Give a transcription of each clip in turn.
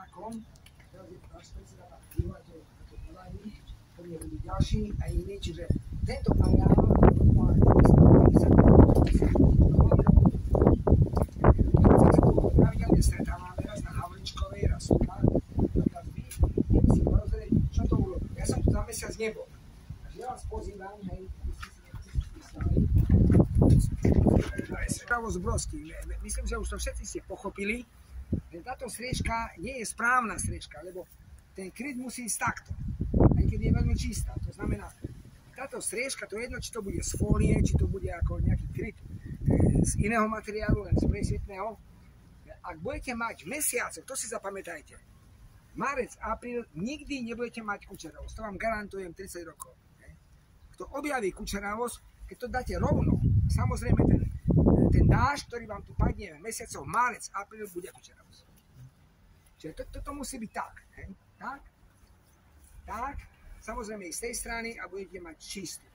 je náš predseda na diváte to podaní, ktorý je ďalší a iní, čiže tento areál má 10 pravidelne stretávame raz na Havličkovej, raz tu na napríklad vy, keby si porozumeli, čo to urobí. Ja som tu za mesiac nebol. Takže ja vás pozývam, hej. Právo z brosky. Myslím, že už to všetci ste pochopili, že táto striečka nie je správna striečka, lebo ten kryt musí ísť takto, aj keď je veľmi čistá. To znamená, táto striečka, to je jedno, či to bude z fólie, či to bude ako nejaký kryt e, z iného materiálu, len z presvitného. Ak budete mať mesiace, to si zapamätajte, marec, apríl, nikdy nebudete mať kučeravosť. To vám garantujem 30 rokov. Kto objaví kučeravosť, keď to dáte rovno, samozrejme ten, ten dáž, ktorý vám tu padne v mesiacoch marec, apríl, bude kučeravosť. Čiže to, toto musí byť tak. Hej? Tak, tak, samozrejme i z tej strany a budete mať čistú.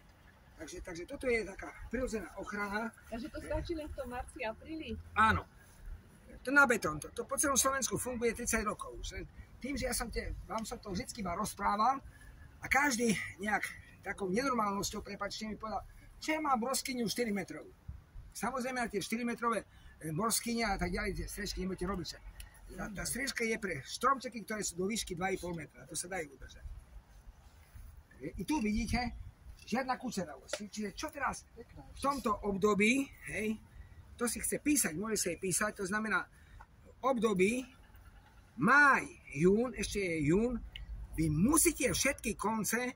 Takže, takže toto je taká prirodzená ochrana. Takže to stačí len v tom marci, apríli? Áno. To na betón, to, to po celom Slovensku funguje 30 rokov. Už len tým, že ja som te, vám som to vždy iba rozprával a každý nejak takou nenormálnosťou, prepačte mi povedal, čo ja mám broskyňu 4 metrov. Samozrejme tie 4 metrové e, morskyne a tak ďalej, tie strečky nebudete robiť. Tá, tá striežka je pre stromčeky, ktoré sú do výšky 2,5 metra. To sa dajú udržať. I tu vidíte, žiadna kučeravosť. Čiže čo teraz v tomto období, hej, to si chce písať, môže sa jej písať, to znamená období máj, jún, ešte je jún, vy musíte všetky konce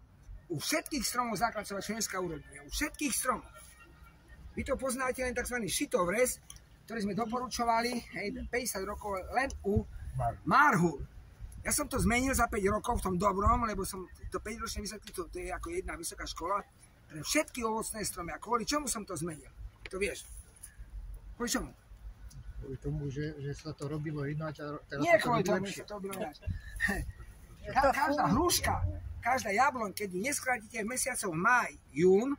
u všetkých stromov základcovať, čo dneska urobíme. U všetkých stromov. Vy to poznáte len tzv. šitovres, ktorý sme doporučovali hej, 50 rokov len u Marhul. Ja som to zmenil za 5 rokov v tom dobrom, lebo som to 5 ročné vysvetlil, to, to je ako jedna vysoká škola pre všetky ovocné stromy. A kvôli čomu som to zmenil? To vieš. Kvôli čomu? Kvôli tomu, že, že sa to robilo ináč a teraz Nie sa kvôli tomu, že to robilo ináč. Ka- každá hruška, každá jabloň, keď ju neskrátite v mesiacoch maj, jún,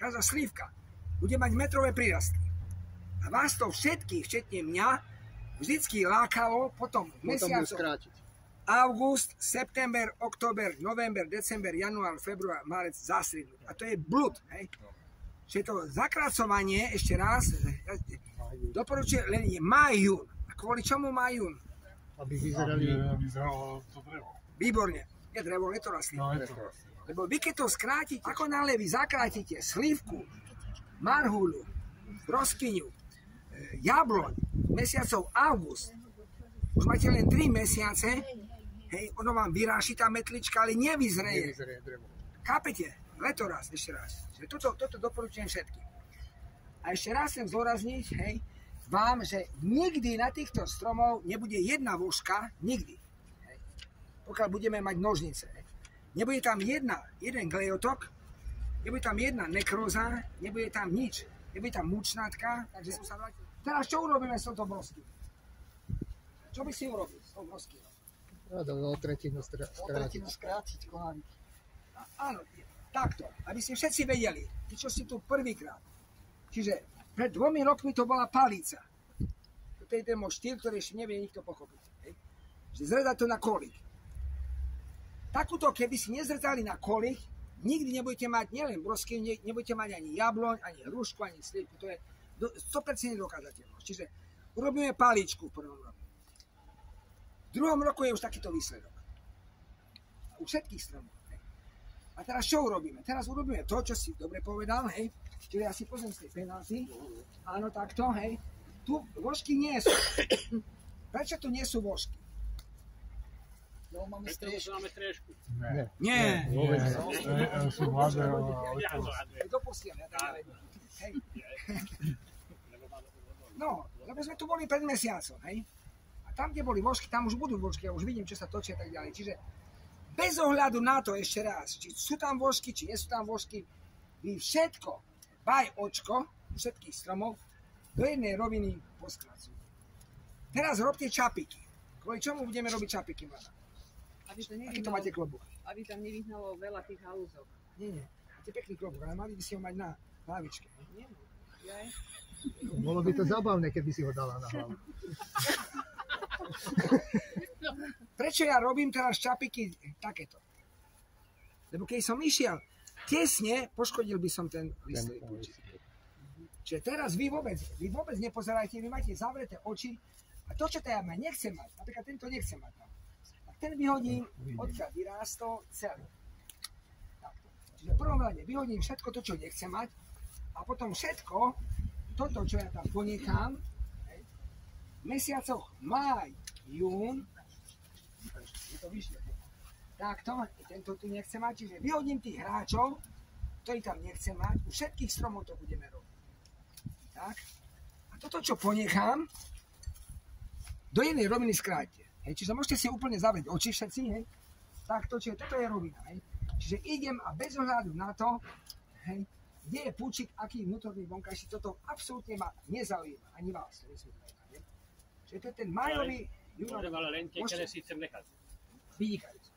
každá slívka, bude mať metrové prírastky. A vás to všetkých, včetne mňa, vždycky lákalo potom v mesiacoch august, september, október, november, december, január, február, marec zastriednúť. A to je blud. Hej? Čiže to zakracovanie, ešte raz, doporučujem len je maj, jún. A kvôli čomu maj, jún? Aby vyzerali... Aby vyzeralo to drevo. Výborne. Je drevo, je to rastlina. No, je to Lebo vy keď to skrátite, ako náhle vy zakrátite slivku, marhulu, broskyňu, e, jabloň, mesiacov august, už máte len 3 mesiace, hej, ono vám vyráši tá metlička, ale nevyzreje. Drevo. Chápete? Leto raz, ešte raz. Toto, toto doporučujem všetkým. A ešte raz chcem zdôrazniť, hej, vám, že nikdy na týchto stromov nebude jedna vožka, nikdy. Hej. Pokiaľ budeme mať nožnice. Hej. Nebude tam jedna, jeden glejotok, nebude tam jedna nekroza, nebude tam nič. Nebude tam mučnátka, takže som sa vrátil. Teraz čo urobíme s touto brosky? Čo by si urobil s tou brosky? No, o tretinu stra- O skrátiť. tretinu skrátiť konárik. Áno, takto, aby ste všetci vedeli, tí, čo ste tu prvýkrát. Čiže pred dvomi rokmi to bola palica. Toto je ten štýl, ktorý ešte nevie nikto pochopiť. Hej. Že zrezať to na kolik. Takúto, keby si nezrezali na kolik, nikdy nebudete mať nielen brosky, ne, nebudete mať ani jabloň, ani hrušku, ani slivku. To je do, 100% dokázateľnosť. Čiže urobíme paličku v prvom roku. V druhom roku je už takýto výsledok. U všetkých stromov. A teraz čo urobíme? Teraz urobíme to, čo si dobre povedal, hej. Čiže ja si pozriem z tej penalty. Áno, takto, hej. Tu vožky nie sú. Prečo tu nie sú vožky? Lebo máme striežku. máme striežku. Ne. Nie. Nie, to sú mladé Ja to leto. Dopustiam, ja tak nevedím. Hej. No, lebo sme tu boli pred mesiacom, hej. A tam, kde boli vožky, tam už budú vožky, ja už vidím, čo sa točia a tak ďalej. Čiže bez ohľadu na to ešte raz, či sú tam vožky, či nie sú tam vožky, vy všetko, baj očko, všetkých stromov, do jednej roviny poskracujete. Teraz robte čapiky. Kvôli čomu budeme robiť čapiky, mladá? Aby, to Aký to nevyhnalo, máte klobúk? aby tam nevyhnalo veľa tých halúzok. Nie, nie. Máte pekný klobúk, ale mali by ste ho mať na hlavičke. Nie? Jaj. Bolo by to zabavné, keby si ho dala na hlavu. prečo ja robím teraz čapiky takéto? Lebo keď som išiel tesne, poškodil by som ten listový púčik. Čiže teraz vy vôbec, vy vôbec nepozerajte, vy máte zavreté oči a to, čo teda nechcem mať, napríklad tento nechcem mať, no. Ten vyhodím, odkiaľ vyrástol celý. Takto. Čiže v prvom rade vyhodím všetko to, čo nechcem mať a potom všetko, toto, čo ja tam ponechám, v mesiacoch máj, jún, je to vyššie, takto, tento tu nechcem mať, čiže vyhodím tých hráčov, ktorí tam nechcem mať, u všetkých stromov to budeme robiť. Tak. A toto, čo ponechám, do jednej roviny skráte. Hej, čiže môžete si úplne zavrieť oči všetci, hej. Tak to, čiže toto je rovina, hej. Čiže idem a bez ohľadu na to, hej, kde je púčik, aký vnútorný vonkajší, toto absolútne ma nezaujíma, ani vás to hej. Čiže to je ten majový, Môžem ale len tie, ktoré si chcem nechať. vynikajúce.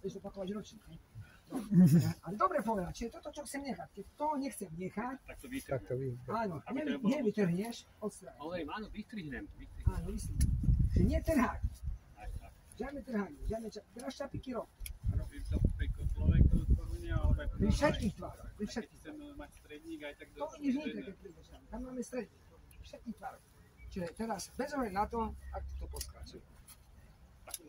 Vieš opakovať ročník, hej. No. Ale dobre povedať, čiže toto, čo chcem nechať, keď toho nechcem nechať, Tak to Tak vystrihnem. to vy. áno, to nevy, nevytrhneš, odstrániš. Hovorím, áno, vystrihnem. Áno, myslím. Že netrhať. Žiadne trhanie, žiadne ča... Teraz čapiky rob. Robím to pri korunia, alebo aj Pri všetkých tvároch, pri všetkých. chcem mať stredník, aj tak To vidíš nikde, keď prídeš tam. Tam máme stredník. Pri všetkých tvároch. Čiže teraz, bez ohľadu na to, ak to poskáču.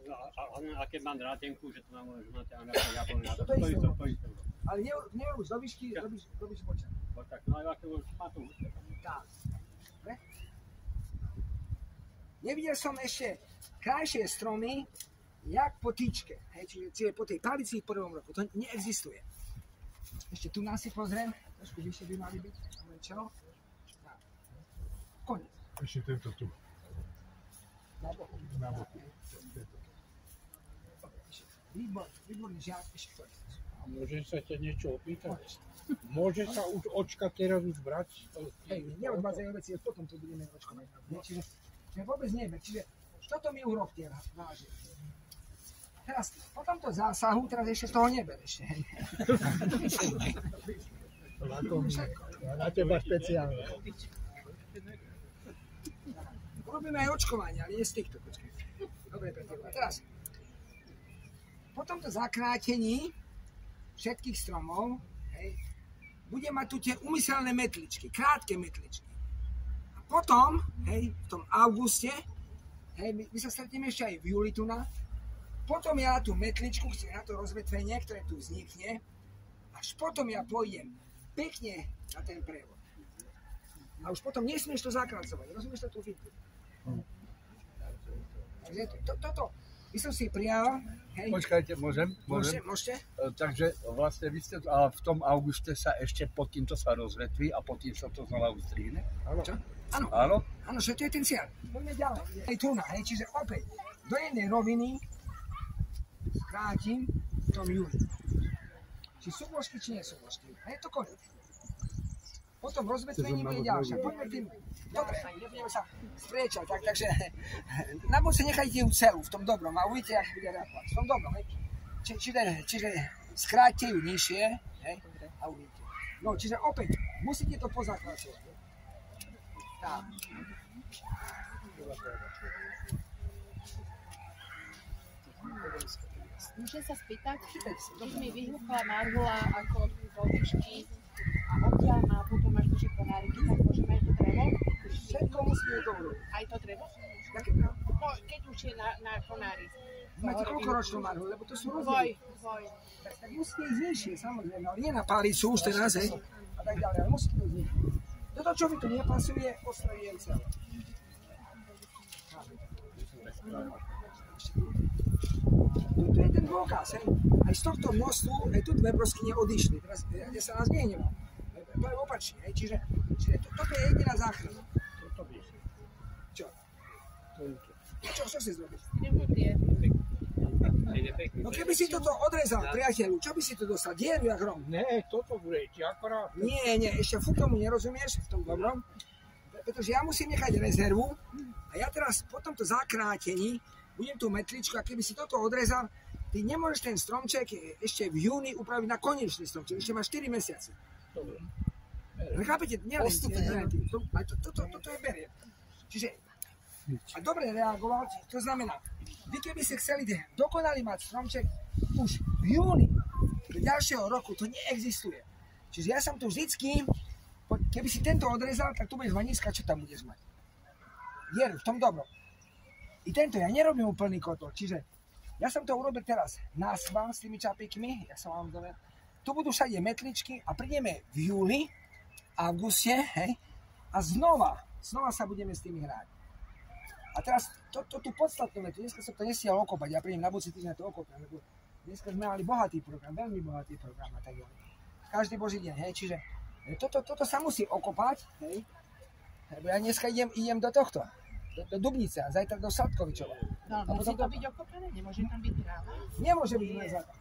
No, a, a, keď mám drátenku, že to mám, že máte na ja poviem na to, To to isté. isto, to. Ale ne- neurobíš do výšky, robíš, robíš boča. Bo tak, no aj ako už má to úspech. Tak. Dobre? Nevidel som ešte krajšie stromy, jak po tyčke. Hej, čiže, čiže po tej palici v prvom roku. To neexistuje. Ešte tu nás si pozriem. Trošku vyššie by mali byť. Máme čo? Tak. Konec. Ešte tento tu. Na boku. Na boku. Výbor, výborný žiak, ešte to. A môžem sa ťa niečo opýtať? Môže sa už očka teraz už brať? Hej, neodvádzajú veci, potom to budeme očkovať. Čiže, čiže vôbec neviem. Čiže toto mi urobte, vážne. Teraz, po tomto zásahu, teraz ešte z toho nebereš. Na teba špeciálne. Robíme aj očkovanie, ale nie z týchto. Počkaj. Dobre, teba. Teraz, po tomto zakrátení všetkých stromov, hej, bude mať tu tie umyselné metličky, krátke metličky. A potom, hej, v tom auguste, hej, my, my sa stretneme ešte aj v júli tu na, potom ja tú metličku, na to rozvetvenie, ktoré tu vznikne, až potom ja pôjdem pekne na ten prevod. A už potom nesmieš to zakracovať, rozumieš to tú fitku? Takže to, to, toto som si prijal, hej, Počkajte, môžem? môžete, Môžem? môžete? E, Takže vlastne vy ste, a v tom auguste sa ešte pod týmto sa rozvetví a pod tým sa to znova ustrihne? Čo? Áno, Áno? áno, že to je ten cieľ. Poďme ďalej. Hej, tu na, hej, čiže opäť do jednej roviny skrátim tom júli. Či sú vložky, či nie sú vložky. A je to koniec. Potom rozvetvenie bude ďalšie. Poďme tým. Dobre, nebudeme sa spriečať, tak, takže na budúce nechajte ju celú v tom dobrom a uvidíte, ako bude reagovať. V tom dobrom, hej. Či, čiže, čiže skráťte ju nižšie, hej, a uvidíte. No, čiže opäť, musíte to pozakracovať. Tak. Môžem sa spýtať, keď mi vyhúkla marhula ako výšky a odtiaľ má potom až do konáriky, tak môžeme aj to drevo? Všetko musíme to urobiť. Aj to drevo? No, keď už je na, na konári. Máte koľko ročnú marhu, lebo to sú Dvoj, rozdiely. dvoj. Tak, tak musíte ísť nižšie, samozrejme, ale nie na palicu už teraz, hej, a tak ďalej, ale musíte ísť nižšie. Toto, čo mi tu nepasuje, odstraňujem celé. Tu, tu je ten dôkaz, hej. Aj z tohto mostu, aj tu dve broskyne odišli. Teraz, ja, ja sa nás nehnevám. Práve opačne, hej. Čiže, čiže to, toto je jediná záchrana. Čo? Čo, čo si zrobiť? Idem tie. No keby si toto odrezal, priateľu, čo by si tu dostal? Dieru jak rom. Ne, toto budete akorát. Nie, nie, ešte furt tomu nerozumieš v tom dobrom, pretože ja musím nechať rezervu a ja teraz po tomto zakrátení budem tú metličku a keby si toto odrezal, ty nemôžeš ten stromček ešte v júni upraviť na konečný stromček, ešte máš 4 mesiace. Dobre. Chápete, nie len tie, nie len tie, to, to, toto, toto je berie. Čiže a dobre reagoval, to znamená, vy keby ste chceli dokonalý mať stromček už v júni do ďalšieho roku, to neexistuje. Čiže ja som tu vždycky, keby si tento odrezal, tak tu budeš mať nízka, čo tam budeš mať. Vieru, v tom dobro. I tento, ja nerobím úplný kotol, čiže ja som to urobil teraz na svám s tými čapíkmi, ja som vám dole. Tu budú všade metličky a prídeme v júli, auguste, hej, a znova, znova sa budeme s tými hrať. A teraz to, to tu podstatné, tu dneska som to nestiahol okopať, ja prídem na budúci týždeň to okopať, lebo dneska sme mali bohatý program, veľmi bohatý program a tak ďalej. Každý boží deň, hej, čiže toto, toto sa musí okopať, hej, lebo ja dneska idem, idem do tohto, do, do Dubnice a zajtra do Sadkovičova. No, A musí to byť okopené, nemôže tam byť tráva. Nemôže byť mezata.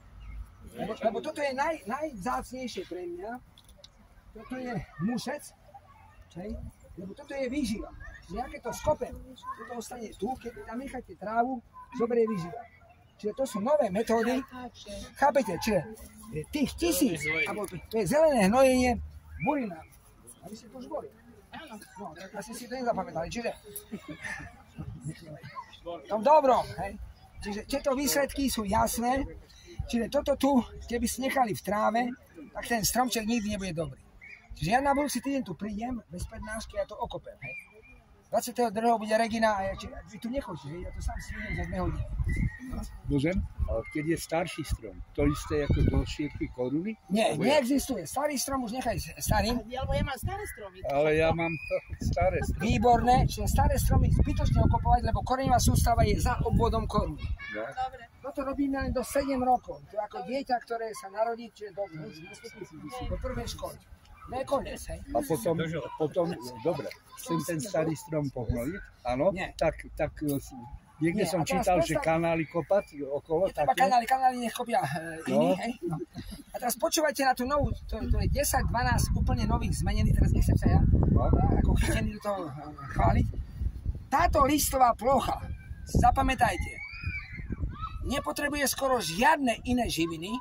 Lebo, lebo toto je naj, najvzácnejšie pre mňa. Toto je mušec, hej? Lebo toto je výživa. Ja keď to skopem, toto ostane tu, keď tam necháte trávu, zoberie výživa. Čiže to sú nové metódy, chápete, čiže e, tých tisíc, alebo to, je zelené hnojenie burina. A vy ste to už boli. No, tak asi si to nezapamätali. Čiže tom dobrom, hej. Čiže tieto výsledky sú jasné, čiže toto tu, keby ste nechali v tráve, tak ten stromček nikdy nebude dobrý. Čiže ja na budúci týždeň tu prídem, bez prednášky, ja to okopem, hej. 22. bude Regina a ja, či, vy tu nechoďte, ja to sám si neviem za dve hodiny. Môžem? Ale keď je starší strom, to isté ako do šírky koruny? Nie, Alebo ja- neexistuje. Starý strom už nechaj starý. Lebo ja mám staré stromy. Ale ja mám staré stromy. Výborné, čiže staré stromy zbytočne okopovať, lebo koreňová sústava je za obvodom koruny. No. Dobre. Toto robíme len do 7 rokov. To je ako dieťa, ktoré sa narodí, čiže do, do prvej školy. To je koniec, hej. A potom, potom, dobre, chcem ten starý strom pohnojiť, áno, tak, tak e, niekde Nie, som čítal, že kanály kopať okolo Netreba také. kanály, kanály nech kopia e, iní, No. hej. No. A teraz počúvajte na tú novú, to, to je 10, 12 úplne nových zmenených, teraz nechcem sa ja No. ja ako chytený do toho e, chváliť. Táto listová plocha, zapamätajte, nepotrebuje skoro žiadne iné živiny,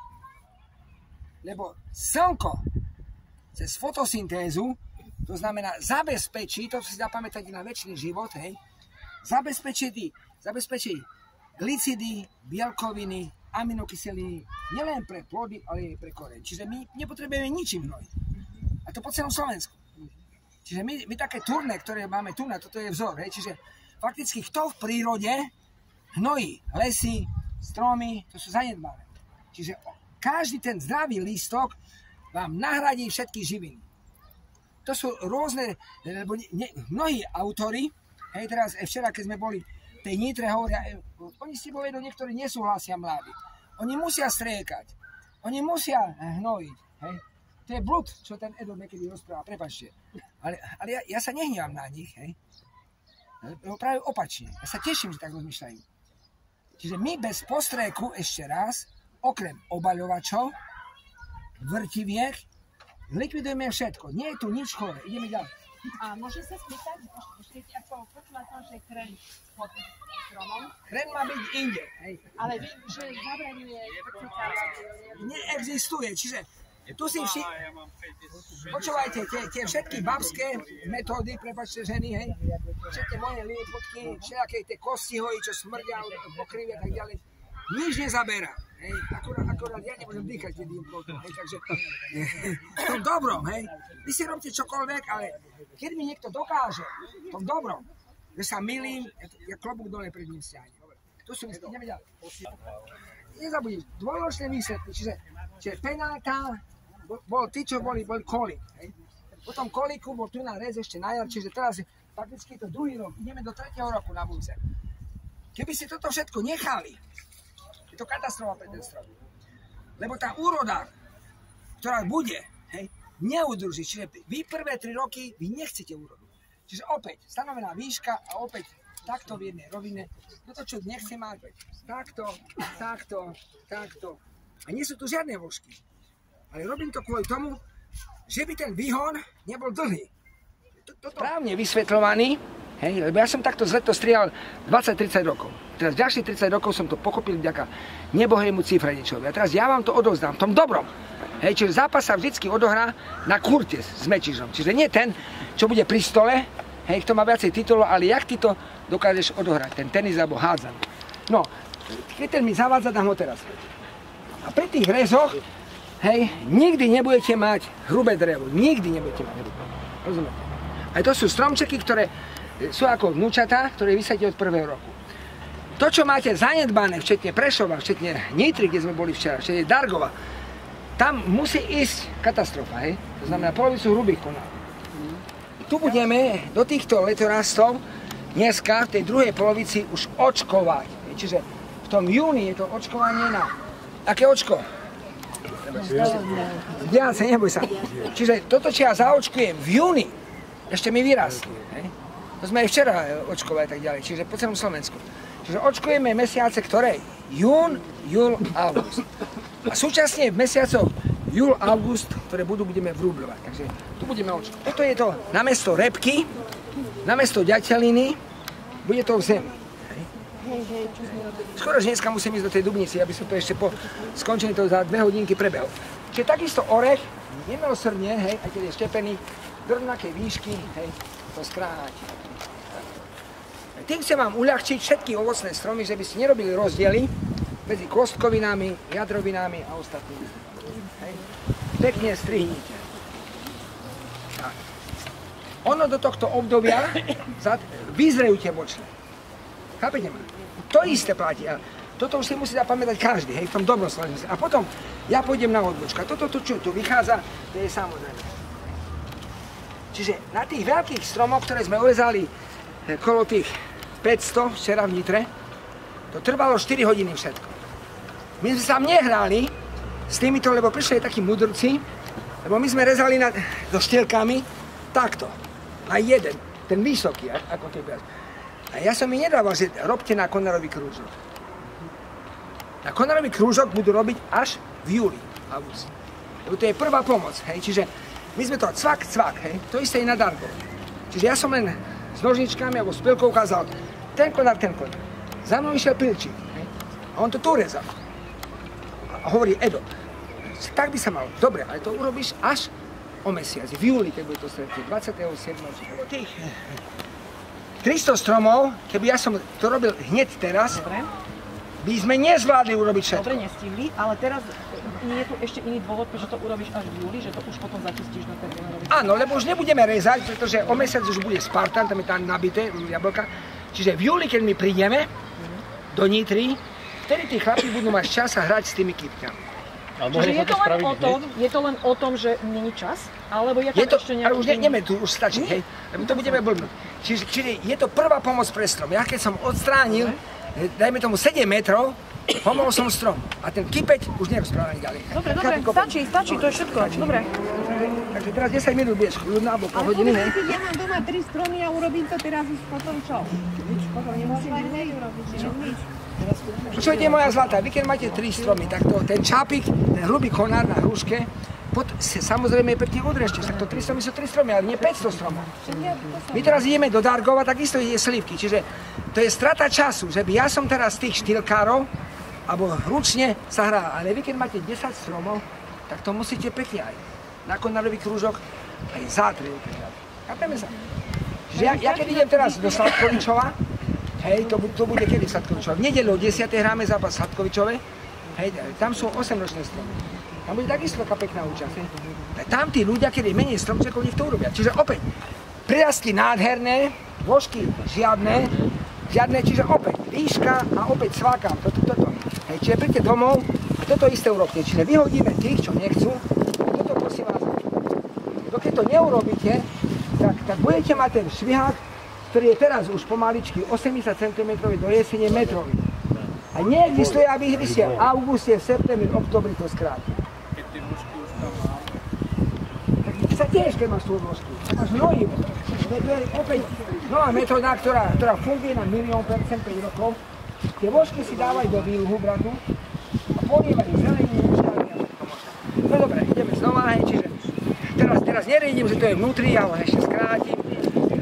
lebo slnko cez fotosyntézu, to znamená zabezpečí, to si zapamätajte na väčší život, hej, zabezpečí, zabezpečí glicidy, bielkoviny, aminokyseliny, nielen pre plody, ale aj pre koreň. Čiže my nepotrebujeme ničím hnojiť. A to po celom Slovensku. Čiže my, my také turné, ktoré máme tu, na toto je vzor. Hej? Čiže fakticky kto v prírode hnojí lesy, stromy, to sú zanedbané. Čiže každý ten zdravý lístok vám nahradí všetky živiny. To sú rôzne, lebo ne, mnohí autory, hej, teraz eh, včera, keď sme boli v tej Nitre, hovoria, eh, oni si povedú, niektorí nesúhlasia mladí. Oni musia striekať, oni musia eh, hnojiť, hej. To je blud, čo ten Edo niekedy rozpráva, prepačte. Ale, ale ja, ja sa nehnevam na nich, hej. Lebo práve opačne. Ja sa teším, že tak rozmýšľajú. Čiže my bez postréku ešte raz, okrem obaľovačov, vrtiviek, likvidujeme všetko. Nie je tu nič chore. Ideme ďalej. A môžem sa spýtať, ešte ako počula som, že kren pod stromom, Chren má byť inde. Hej. ale viem, že zabraňuje. Neexistuje. Čiže tu si vši... Ja mám 50. Počúvajte, tie, tie všetky babské metódy, prepačte ženy, hej, všetky moje liepotky, všetké tie kostihoji, čo smrdia, pokryvia a tak ďalej, nič nezaberá. Hej, akurát, akurát ja nemôžem dýchať, idem potom, hej, takže v tom dobrom, hej, vy si robte čokoľvek, ale keď mi niekto dokáže v tom dobrom, že sa milím, ja, ja klobúk dole pred ním stiahnem. Tu výsledky, ideme ďalej. Nezabudnite, dôležité výsledky, čiže, čiže penálta, bol, tí, čo boli, bol kolík. Hej. Potom kolíku bol tu na rez ešte na jar, čiže teraz je fakticky to druhý rok, ideme do tretieho roku na budúce. Keby ste toto všetko nechali, je to katastrofa pre ten strom. Lebo tá úroda, ktorá bude, hej, neudrží. Čiže vy prvé tri roky, vy nechcete úrodu. Čiže opäť, stanovená výška a opäť takto v jednej rovine. Toto, čo nechce mať, takto, takto, takto. A nie sú tu žiadne vožky. Ale robím to kvôli tomu, že by ten výhon nebol dlhý. Toto... Vysvetľovaný, hej, lebo ja som takto zle to strieľal 20-30 rokov. Teraz ďalších 30 rokov som to pochopil vďaka nebohému Cifreničovi. A teraz ja vám to odovzdám v tom dobrom. Hej, čiže zápas sa vždycky odohrá na kurte s mečižom. Čiže nie ten, čo bude pri stole, hej, kto má viacej titulov, ale jak ty to dokážeš odohrať, ten tenis alebo hádzan. No, keď ten mi zavádza, dám ho teraz. A pri tých rezoch, hej, nikdy nebudete mať hrubé drevo, nikdy nebudete mať hrubé. Rozumiete? Aj to sú stromčeky, ktoré sú ako vnúčatá, ktoré vysadíte od prvého roku. To, čo máte zanedbané, včetne Prešova, včetne Nitry, kde sme boli včera, včetne Dargova, tam musí ísť katastrofa, hej? To znamená polovicu hrubých konál. Tu budeme do týchto letorastov dneska v tej druhej polovici už očkovať. Čiže v tom júni je to očkovanie na... Aké očko? Diace, neboj sa. Čiže toto, čo ja zaočkujem v júni, ešte mi vyrastne. To sme aj včera očkovali a tak ďalej, čiže po celom Slovensku. Čiže očkujeme mesiace, ktoré? Jún, júl, august. A súčasne v mesiacoch júl, august, ktoré budú, budeme vrúbľovať. Takže tu budeme očkovať. Toto je to namiesto repky, namiesto ďateliny, bude to v zemi. Skoro, že dneska musím ísť do tej Dubnici, aby som to ešte po skončení to za dve hodinky prebehol. Čiže takisto orech, nemilosrdne, hej, aj keď je štepený, do výšky, hej, to skráť. Tým chcem vám uľahčiť všetky ovocné stromy, že by ste nerobili rozdiely medzi kostkovinami, jadrovinami a ostatnými. Hej. Pekne strihnite. Ono do tohto obdobia vyzrejú tie bočné. Chápete ma? To isté platí. Toto už si musí zapamätať každý, hej, v tom dobrom slova zmysle. A potom ja pôjdem na odbočka. Toto tu, čo tu vychádza, to je samozrejme. Čiže na tých veľkých stromoch, ktoré sme urezali eh, kolo tých 500 včera v Nitre, to trvalo 4 hodiny všetko. My sme sa nehrali s týmito, lebo prišli takí mudrci, lebo my sme rezali na, so štielkami takto. A jeden, ten vysoký, ako viac. A ja som mi nedával, že robte na konarový krúžok. Na konarový krúžok budú robiť až v júli, auguste. Lebo to je prvá pomoc, hej, čiže my sme to cvak, cvak, hej, to isté je na Dargo. Čiže ja som len s nožničkami alebo s pilkou ukázal, ten konár, ten konár. Za mnou išiel pilčík, a on to tu rezal. A hovorí, Edo, tak by sa malo. Dobre, ale to urobíš až o mesiac, v júli, keď bude to stretnutie, 27. Lebo tých 300 stromov, keby ja som to robil hneď teraz, Dobre, by sme nezvládli urobiť všetko. dobre, nestihli, ale teraz nie je tu ešte iný dôvod, prečo to urobíš až v júli, že to už potom začistíš na ten konarový. Áno, lebo už nebudeme rezať, pretože o mesiac už bude Spartan, tam je tam nabité jablka. Čiže v júli, keď my prídeme do Nitry, vtedy tí chlapi budú mať čas sa hrať s tými kytkami. Ale Čiže je to, len o tom, je to len o tom, že není čas? Alebo je Je to, ešte ale nejaký... už ne, neme tu, už stačí, hej, lebo to budeme blbnúť. Čiže, čiže je to prvá pomoc pre strom. Ja keď som odstránil, dajme tomu 7 metrov, pomohol som strom. A ten kypeť už nerozprávam ďalej. Dobre, dobre, stačí, stačí, to je všetko. Dobre. Takže teraz 10 minút budeš kľudná, alebo pol hodiny. Keď ja mám doma tri stromy a urobím to teraz už potom čo? Potom nemusím hneď urobiť, nič. Počujete moja zlatá, vy keď máte tri stromy, tak to, ten čapik, ten hrubý konár na hruške, pod, samozrejme pekne udrežte, tak to tri stromy sú tri stromy, ale nie 500 stromov. My teraz ideme do Dargova, takisto ide slivky, čiže to je strata času, že by ja som teraz z tých štýlkárov, alebo ručne sa hrá, ale vy keď máte 10 stromov, tak to musíte pekne aj na konárový krúžok, aj zátrievky. Chápeme sa? Čiže ja, ja keď idem teraz do Sladkovičova, hej, to, to bude kedy Sladkovičova? V nedelu o 10. hráme zápas Sladkovičove, hej, tam sú 8-ročné stromy. Tam bude takisto taká pekná účasť. hej. Tam tí ľudia, je menej stromčekov, nech to urobia. Čiže opäť, prirastky nádherné, dôžky žiadne, žiadne, čiže opäť výška a opäť cvákam, toto, toto. Hej, čiže príďte domov toto isté urobte. Čiže vyhodíme tých, čo nechcú, toto prosím vás, dokiaľ to neurobíte, tak, tak budete mať ten švihák, ktorý je teraz už pomaličky 80 cm do jesene metrový. A neexistuje, aby ich vysiel auguste, septembri, oktobri to skráti. Keď tie mužky už tam. Tak sa tiež, keď máš tú odložku. Máš je, to je opäť nová metóda, ktorá, ktorá funguje na milión percent 5 rokov. Tie vožky si dávajú do výluhu, bratu, a polievajú zeleninu, a všetko možné. No dobre, ideme znova, hej, čiže teraz, teraz neriedím, že to je vnútri, ale ešte skrátim.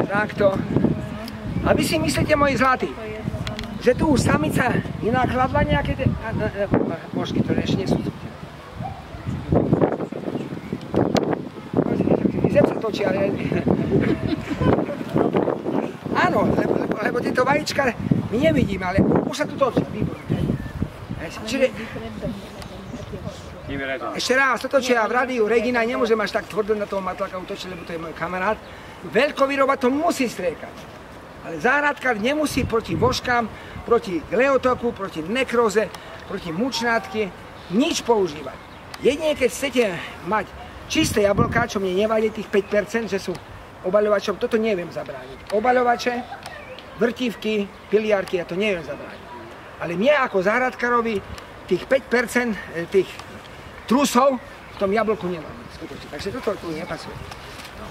Takto. A vy si myslíte, moji zlatí, že tu už samica nenakladla nejaké te... a, a, ešte nie. Zem sa točí, ale... lebo tieto vajíčka my nevidíme, ale už sa tu točia, Čiže ešte raz, toto čo ja v rádiu Regina nemôžem až tak tvrdo na toho matlaka utočiť, lebo to je môj kamarát. Veľkovýroba to musí striekať. Ale záhradkár nemusí proti vožkám, proti gleotoku, proti nekroze, proti mučnátky nič používať. Jedine keď chcete mať čisté jablká, čo mne nevadí tých 5%, že sú obaľovačom, toto neviem zabrániť. Obaľovače, vrtívky, piliarky, ja to neviem zabrániť. Ale mne ako záhradkárovi tých 5% e, tých trusov v tom jablku nemám. Skutočne. Takže toto tu nepasuje. No.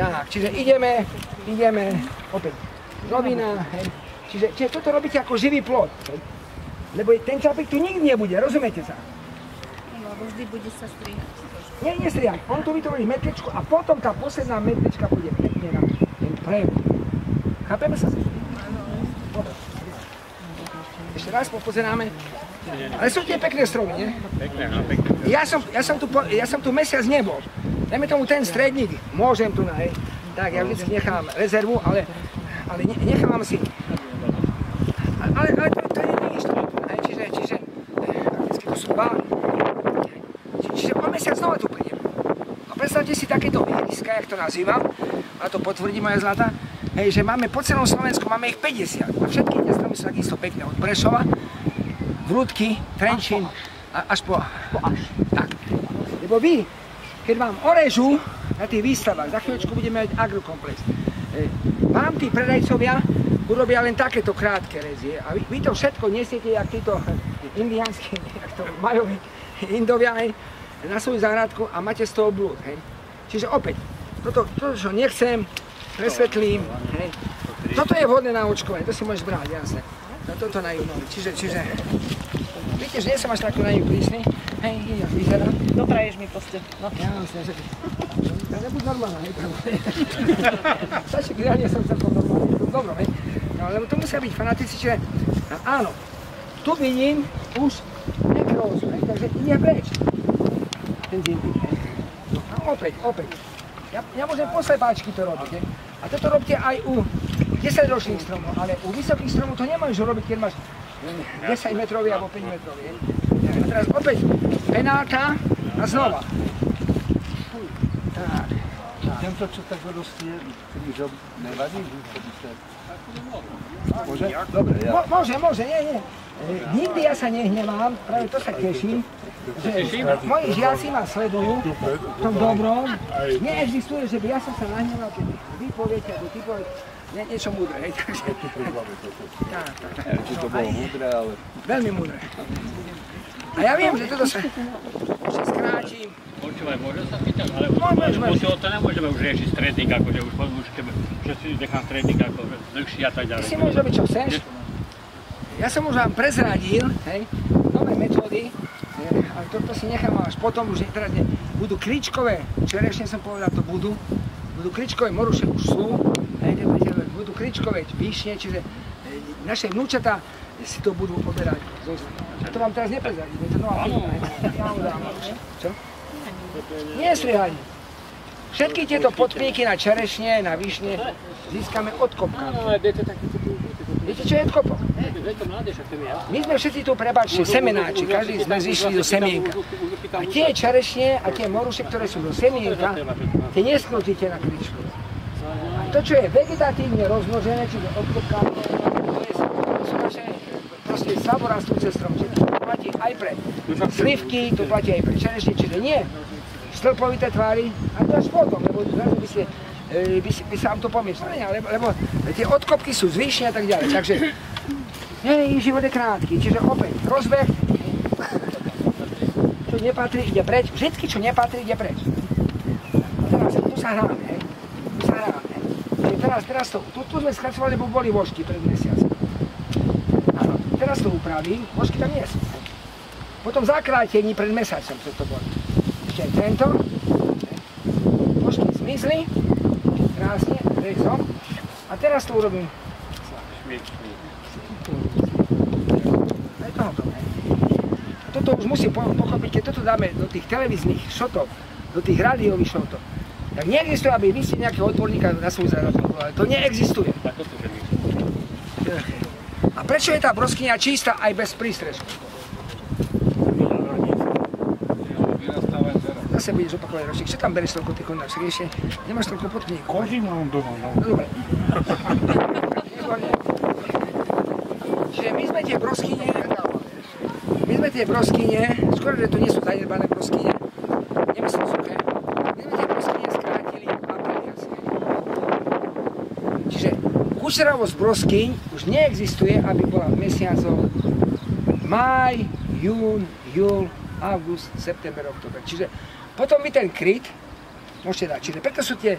Tak, čiže ideme, ideme opäť rovina, hej. Čiže, čiže toto robíte ako živý plod. Hej. Lebo ten čapík tu nikdy nebude, rozumiete sa? Lebo vždy bude sa strihať. Nie, nestriaj. On tu vytvorí metličku a potom tá posledná metlička bude pekne na ten prejom. Chápeme sa? Ešte raz popozeráme. Ale sú tie pekné stromy, nie? Pekné, no pekné. Ja som, ja som, tu, ja som tu mesiac nebol. Dajme tomu ten stredník, môžem tu na, hej. Tak, ja vždy nechám rezervu, ale, ale ne, nechávam si. Ale, ale to, to je nič, to, hej, čiže, čiže, eh, vždycky to sú dva. Či- Čiže o mesiac znova tu prídem. A predstavte si takéto výhľadiska, jak to nazývam, a to potvrdí moja zlata, hej, že máme po celom Slovensku, máme ich 50. A všetky tie stromy sú takisto pekné, od Prešova, Vrútky, Trenčín, a, až po, po až. Tak. Lebo vy, keď vám orežú na tých výstavách, za chvíľočku budeme mať agrokomplex, e, vám tí predajcovia urobia len takéto krátke rezie a vy, vy to všetko nesiete, jak títo indiánsky, jak to majú indovia aj, na svoju záhradku a máte z toho blúd. Hej. Čiže opäť, toto, toto, čo nechcem, presvetlím. Hej. Toto je vhodné na očkovanie, to si môžeš brať, jasne. No toto na junovi, čiže, čiže, že nie som až taký na ju prísny. Hej, inak vyzerá. Dopraješ mi proste. No. Jasne, že... To nebuď normálna, hej, pravo. Stačí, ja nie som celkom normálny, v dobrom, hej. No, lebo to musia byť fanatici, čiže, no, áno, tu vidím už nekrózu, hej, takže ide preč. Ten zimpík, hej. No opäť, opäť. Ja, ja môžem po slepáčky to robiť, hej. A toto robte aj u 10-ročných stromov, ale u vysokých stromov to nemôžeš robiť, keď máš eh, 10 metrový alebo 5 metrový. A teraz opäť penálka a znova. Tak. Tento, čo tak vyrostie, krížom, nevadí, že to by sa... Môže? Dobre, ja. Mo- môže, môže, nie, nie. Nikdy ja sa nehnevám, práve to sa teším, moji žiaci ma sledujú v tom dobrom. Neexistuje, že by ja som sa nahneval, keď vy poviete, alebo ty poviete, nie, niečo múdre, hej, takže... Tak, tak, tak. Či to bolo múdre, ale... Veľmi múdre. A ja viem, že toto sa ešte skrátim. Počúvaj, môžem sa pýtať, ale už, Môžeš, ale môžeš. to, nemôžeme už riešiť stredník, akože už, už keď, že si nechám stredník ako dlhší a tak Ty ďalej. si môžeš robiť, čo chceš. Ja som už vám prezradil, hej, nové metódy, ale toto si nechám až potom, už teraz ne, budú kričkové, čerešne som povedal, to budú, budú kričkové moruše už sú, hej, budú kričkové výšne, čiže hej, naše vnúčatá si to budú oberať. A to vám teraz neprezradím, je to nová firma, hej. Ja vám dám. Čo? Nie strihanie. Všetky tieto podpieky na čerešne, na višne získame od kopka. Ale viete, tak to tu, Viete, čo je ja. My sme všetci tu, prebačte, semenáči, každý sme zišli do semienka. A tie čerešne a tie moruše, ktoré sú do semienka, tie neskrútite na kričku. A to, čo je vegetatívne rozmnožené, čiže odkopkáme, to, sú naše proste saborastúce stromčeky. To platí aj pre slivky, to platí aj pre čerešne, čiže nie stĺpovité tvary, to až potom, lebo zrazu by, ste, by, si- by sa vám to pomiešalo, Nie, lebo, lebo tie odkopky sú zvyšné a tak ďalej. Takže Hej, život je krátky, čiže opäť rozbeh, čo nepatrí, ide preč, vždycky čo nepatrí, ide preč. Teraz tu sa hráme, hej, tu sa hráme. Hej, teraz, teraz to, tu, tu sme skracovali, lebo boli vožky pred mesiacom. Áno, teraz to upravím, vožky tam nie sú. hej. Potom zakrátení pred mesiacom, čo to boli. Ešte aj tento, vožky zmizli, krásne, rezom. A teraz to urobím aj tohoto. A toto už musím po- pochopiť, keď toto dáme do tých televíznych šotov, do tých rádiových šotov, tak neexistuje, aby vy ste nejakého odborníka na svoj zároveň. To neexistuje. A prečo je tá broskyňa čistá aj bez prístrežku? Zase budeš opakovať ročník. Čo tam bereš toľko tých? Však ešte nemáš toľko knihou. Koži mám doma, no. No dobre. Čiže my sme tie broskyne, my sme tie broskyne, skôr, že to nie sú zanedbané broskyne, nemyslím suché, my sme tie broskyne skrátili a. Čiže kučeravosť broskyň už neexistuje, aby bola v mesiacoch maj, jún, júl, august, september, oktober. Čiže potom vy ten kryt môžete dať. Čiže preto sú tie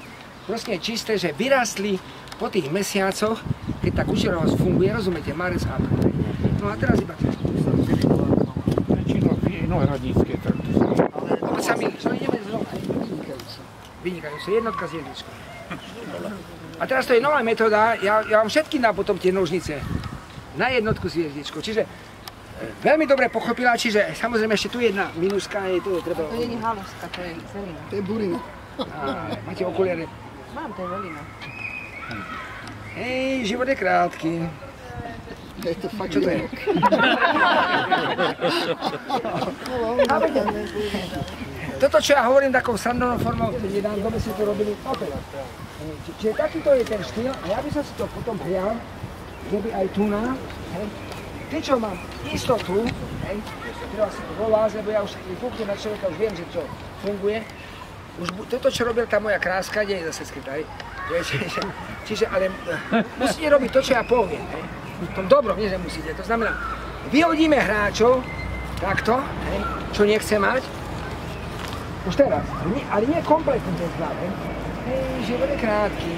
broskyne čisté, že vyrastli po tých mesiacoch, keď tá kučeravosť funguje, rozumiete, marec a apríl. No a teraz iba. Väčšinou vinohradnícke takto. Opäť sa milíš, no ideme znova. Vynikajúco. Vynikajúco, jednotka s jedličkou. A teraz to je nová metóda, ja, ja vám všetkým dám potom tie nožnice na jednotku s hviezdičkou. Čiže veľmi dobre pochopila, čiže samozrejme ešte tu jedna minuska, je to je treba... To nie je haluska, to je zelina. To je burina. Á, máte okuliare. Mám, to je zelina. Hej, život je krátky. Je to fakt Čo to je? Toto, čo ja hovorím takou srandovnou formou, keď nedám dobe si to robili. Či- Čiže takýto je ten štýl a ja by som si to potom prijal, že by aj tu na, hej, ty čo mám istotu, hej, treba si to vo vás, lebo ja už fúknem na človeka, už viem, že to funguje. Už toto, čo robil tá moja kráska, nie je zase skrytá. Že- Čiže, čiže, ale eh, musíte robiť to, čo ja poviem, hej. V tom dobrom, nie že musíte. To znamená, vyhodíme hráčov, takto, hej, čo nechce mať, už teraz, ale nie, kompletný ten znak, hej. Hej, život je krátky.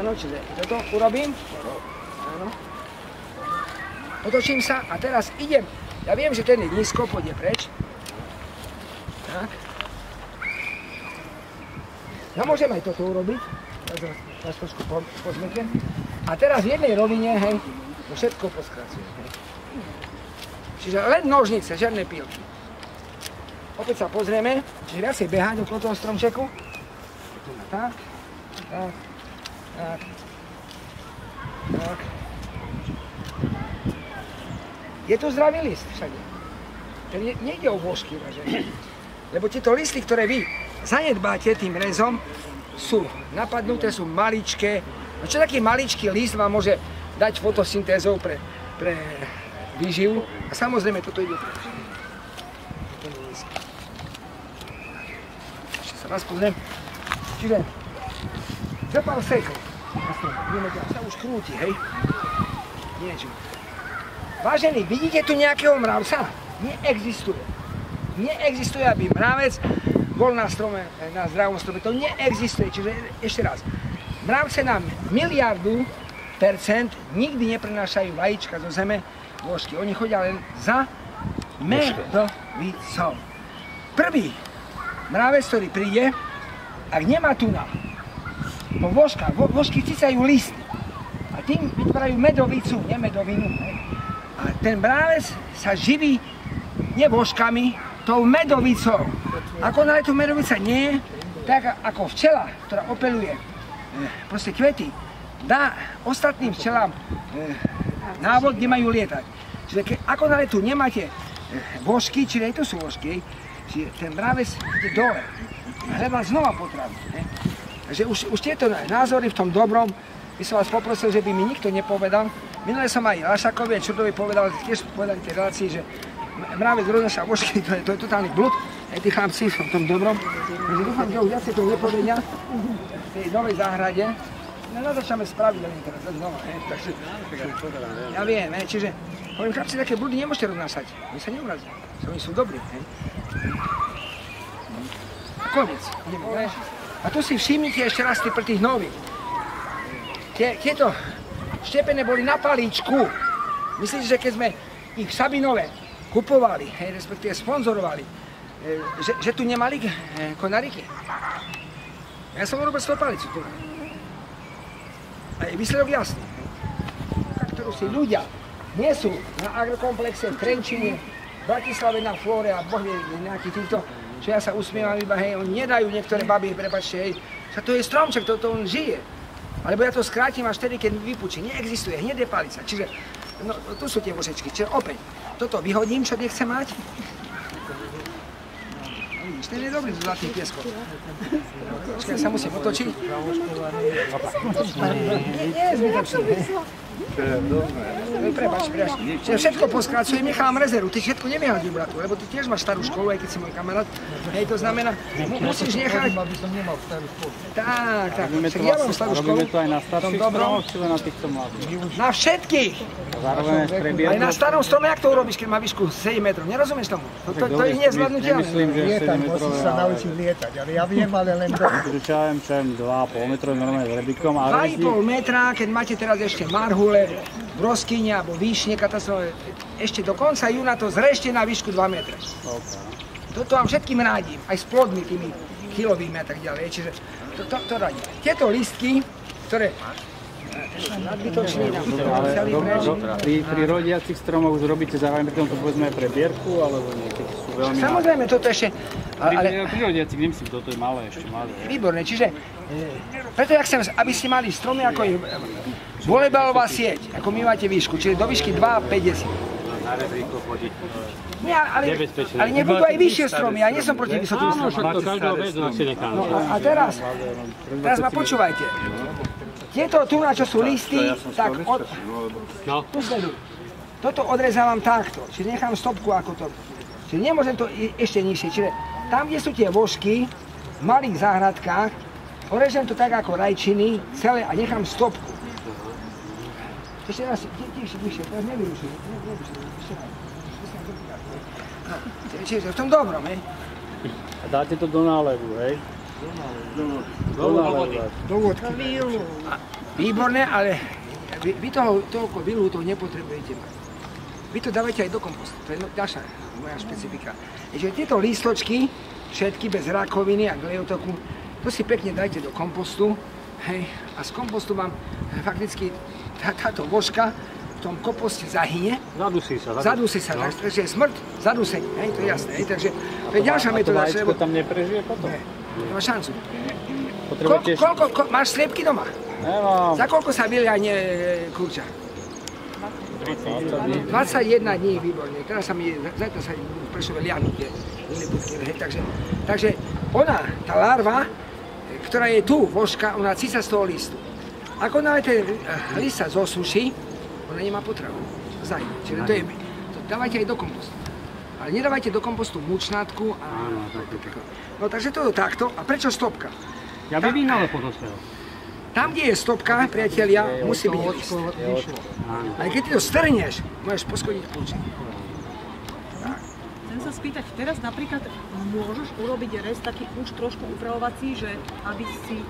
Áno, čiže toto urobím. Otočím sa a teraz idem. Ja viem, že ten je nízko, pôjde preč. Tak. Ja môžem aj toto urobiť. Vás trošku po. A teraz v jednej rovine, hej, to všetko poskracujem. Hej. Čiže len nožnice, žiadne pílky. Opäť sa pozrieme, čiže viacej behať okolo toho stromčeku. Tak, tak, tak, tak. Je tu zdravý list všade. Ten je, nejde o vožky, vážené. Lebo tieto listy, ktoré vy zanedbáte tým rezom, sú napadnuté, sú maličké. No čo taký maličký list vám môže dať fotosyntézou pre, pre výživu? A samozrejme, toto ide nízky. Ešte sa raz pozriem. Čiže, zapal sekol. Vidíme, že sa už krúti, hej? Niečo. Vážení, vidíte tu nejakého mravca? Neexistuje. Neexistuje, aby mravec bol na strome, na zdravom strome. To neexistuje. Čiže ešte raz. Mravce nám miliardu percent nikdy neprenášajú vajíčka zo zeme vožky. Oni chodia len za medovicou. Prvý mravec, ktorý príde, ak nemá tu na po vožkách, vo, vožky cicajú listy a tým vytvárajú medovicu, nie medovinu. Ten mravec sa živí nie vožkami, tou medovicou. Ako na tu medovica nie je, tak ako včela, ktorá opeluje eh, proste kvety, dá ostatným včelám eh, návod, kde majú lietať. Čiže ke, ako na tu nemáte eh, vožky, čiže aj tu sú vožky, čiže ten mravec ide dole hľadá znova potravu. Takže už, už tieto názory v tom dobrom by som vás poprosil, že by mi nikto nepovedal. Minule som aj Lašakovi Čurdovi povedal, tiež povedali tej relácii, že mravec roznaša vožky, to je, to je totálny blud. Aj tí chlapci v tom dobrom. Takže dúfam, že už viacej to nepovedia v tej novej záhrade. No, no začneme spraviť len teraz, znova, hej, takže, ja viem, hej, čiže hovorím, chlapci, také bludy nemôžete roznášať, my sa neurazia, oni sú dobrí, hej. Konec, ideme. A tu si všimnite ešte raz tie pre tých nových. Tie, tieto štepené boli na palíčku. Myslíte, že keď sme ich v Sabinove kupovali, hej, respektíve sponzorovali, e, že, že tu nemali e, konariky? Ja som urobil svoju palicu tu. A je výsledok jasný. Ktorú si ľudia nesú na agrokomplexe v Trenčine, v Bratislave na Flóre a boh vie, nejakých týchto, Že ja sa usmievam iba, hej, oni nedajú niektoré baby, prepačte, hej, to je stromček, to, to on žije. Alebo ja to skrátim až vtedy, keď vypučí. Neexistuje, hneď je palica. Čiže, no, tu sú tie vošečky. Čiže opäť, toto vyhodím, čo nechcem mať. No, vidíš, ten je dobrý so zlatým pieskom. Počkaj, sa musím otočiť. Nie, nie je zbytočný. No, Prepač, prepač. Čiže všetko poskracujem, nechám rezervu. Ty všetko nemiehaš bratu, lebo ty tiež máš starú školu, aj keď si môj kamarát. Hej, to znamená, mu- musíš nechať... Aby som nemal starú školu. Tak, tak. Robíme to, Však ja mám starú školu. robíme to aj na starších stromoch, či len na týchto mladých. Na všetkých! Zároveň aj Aj na starom strome, jak to urobíš, keď má výšku 7 metrov? Nerozumieš tomu? To, to, to je nezvládnutelné. Nemyslím, že Lietať, 7 musíš metrové, sa naučiť lietať, ale ja viem, ale len. Takže čo ja viem, čo ja viem, 2,5 metrové normálne s rebikom, ale 2,5 metra, keď máte teraz ešte marhule, broskyne alebo výšne katastrofové, ešte do konca júna to zrešte na výšku 2 metre. Toto vám všetkým radím, aj s plodmi tými kilovými a tak ďalej, čiže to, to, to radím. Tieto listky, ktoré ale do, pri, pri rodiacich stromoch už robíte zároveň pri tomto povedzme aj prebierku, alebo nie, keď sú veľmi. Samozrejme, toto ešte, Pri, ale, pri rodiacich nemyslím, toto je malé, ešte malé. Výborné, čiže e, preto ja chcem, aby ste mali stromy ako je volejbalová sieť, ako my máte výšku, čiže do výšky 2,50. Na rebríko chodiť. Nie, ale, ale nebudú aj vyššie stromy, ja nie som proti vysokým stromom. no. No a, a teraz, teraz ma počúvajte. Tieto tu, na čo sú listy, tak od, No. tu sleduj. Toto odrezávam takto, čiže nechám stopku ako to. Čiže nemôžem to ešte nižšie, čiže tam, kde sú tie vožky, v malých záhradkách, orežem to tak ako rajčiny, celé a nechám stopku. Ešte raz, ti- tichšie, tichšie, teraz nevyrušuj. ne- nevyrušuj, ešte raz. No, čiže v tom dobrom, hej. A dáte to do nálevu, hej? Do nálevu. Do vodky. Výborné, ale vy, vy toho toľko vilu toho nepotrebujete mať. Vy to dávajte aj do kompostu, to je no- ďalšia moja špecifika. Takže tieto lístočky, všetky bez rakoviny a glejotoku, to si pekne dajte do kompostu, hej, a z kompostu vám eh, fakticky tá, táto vožka v tom komposte zahynie, Zadusí sa. zadusí sa, no. takže je smrť, zadusenie, hej, to je jasné, hej, takže to je ďalšia A to metóda, vajíčko lebo tam neprežije potom? nemá šancu. Koľko, Potrebujete ešte... koľko, ko, máš sliepky doma? Nemám. Za koľko sa vyliahne kurča? 21 dní, výborne. Teraz sa mi, zajtra sa v Prešove tie hej, takže, takže ona, tá larva, ktorá je tu, vožka, ona císa z toho listu. Ako náhle ten list sa zosuší, ona nemá potravu. Zajde. Čiže to je, to dávajte aj do kompostu. Ale nedávajte do kompostu mučnátku a... No takže to je takto. A prečo stopka? Ja by z toho. Tam, kde je stopka, priatelia, musí byť list. Aj keď ty to strhneš, môžeš poskodiť kľúček. Chcem sa spýtať, teraz napríklad môžeš urobiť rez taký už trošku upravovací, že aby si...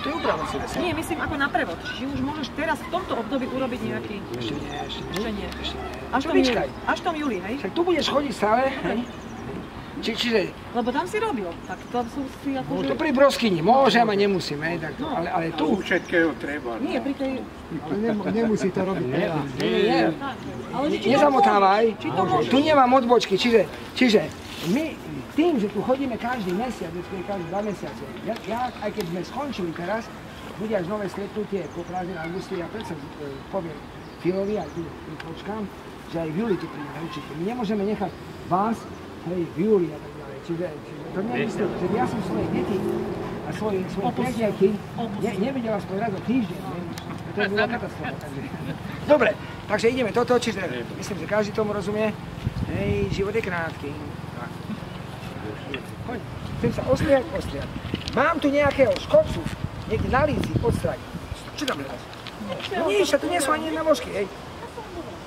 Čo to je si vesel? Nie, myslím ako na prevod. Či už môžeš teraz v tomto období urobiť nejaký... Ešte nie, ešte nie. Ešte nie. Ešte nie. Až tom júli. Až tom júli, hej? Však tu budeš chodiť stále, hej? Či, čiže Lebo tam si robil. Tak to sú si akože... to pri broskyni môžem a nemusím, hej, tak to, ale, ale tu, Tu všetkého treba. Nie, pri tej... Ale nem, nemusí to robiť. nie, nie, Ale že či nezamotávaj, Či to môžeš? tu nemám odbočky, čiže, čiže my tým, že tu chodíme každý mesiac, respektíve každé dva mesiace, ja, ja, aj keď sme skončili teraz, bude až nové stretnutie po prázdnin augustu, ja predsa e, poviem Filovi aj tým tým kočkám, že aj v júli tu príjme určite. My nemôžeme nechať vás hej, v júli a tak ďalej. Čiže, čiže to nemyslím, že ja som svoje deti a svoje, svoje priateľky ne, nevidel aspoň raz do týždeň. hej. To je bola katastrofa. Dobre, takže ideme toto, čiže myslím, že každý tomu rozumie. Hej, život je krátky. Tak. Poď, chcem sa ostriať, ostriať. Mám tu nejakého škodcu, niekde na líci, odstrániť. Čo tam hľadáš? No nič, a tu nie sú ani jedna vožky, hej.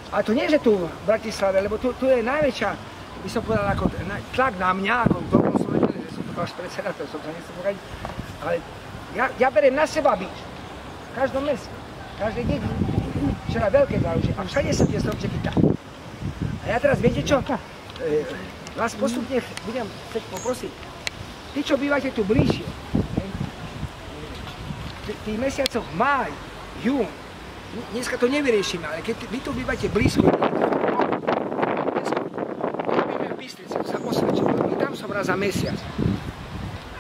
A to nie, že tu v Bratislave, lebo tu, tu je najväčšia, by som povedal, ako tlak na mňa, ako dobrom že som tu váš predseda, to som sa nechcel povedať, ale ja, ja beriem na seba byť. V každom meste, každej dedine. Včera veľké záuže a všade sa tie stromčeky tak. A ja teraz, viete čo? E, vás postupne budem chcieť poprosiť. Tí, čo bývate tu bližšie, v tých mesiacoch máj, jún, dneska to nevyriešime, ale keď vy tu bývate blízko, robíme v Bystrici, sa osvedčilo, lebo tam som raz za mesiac.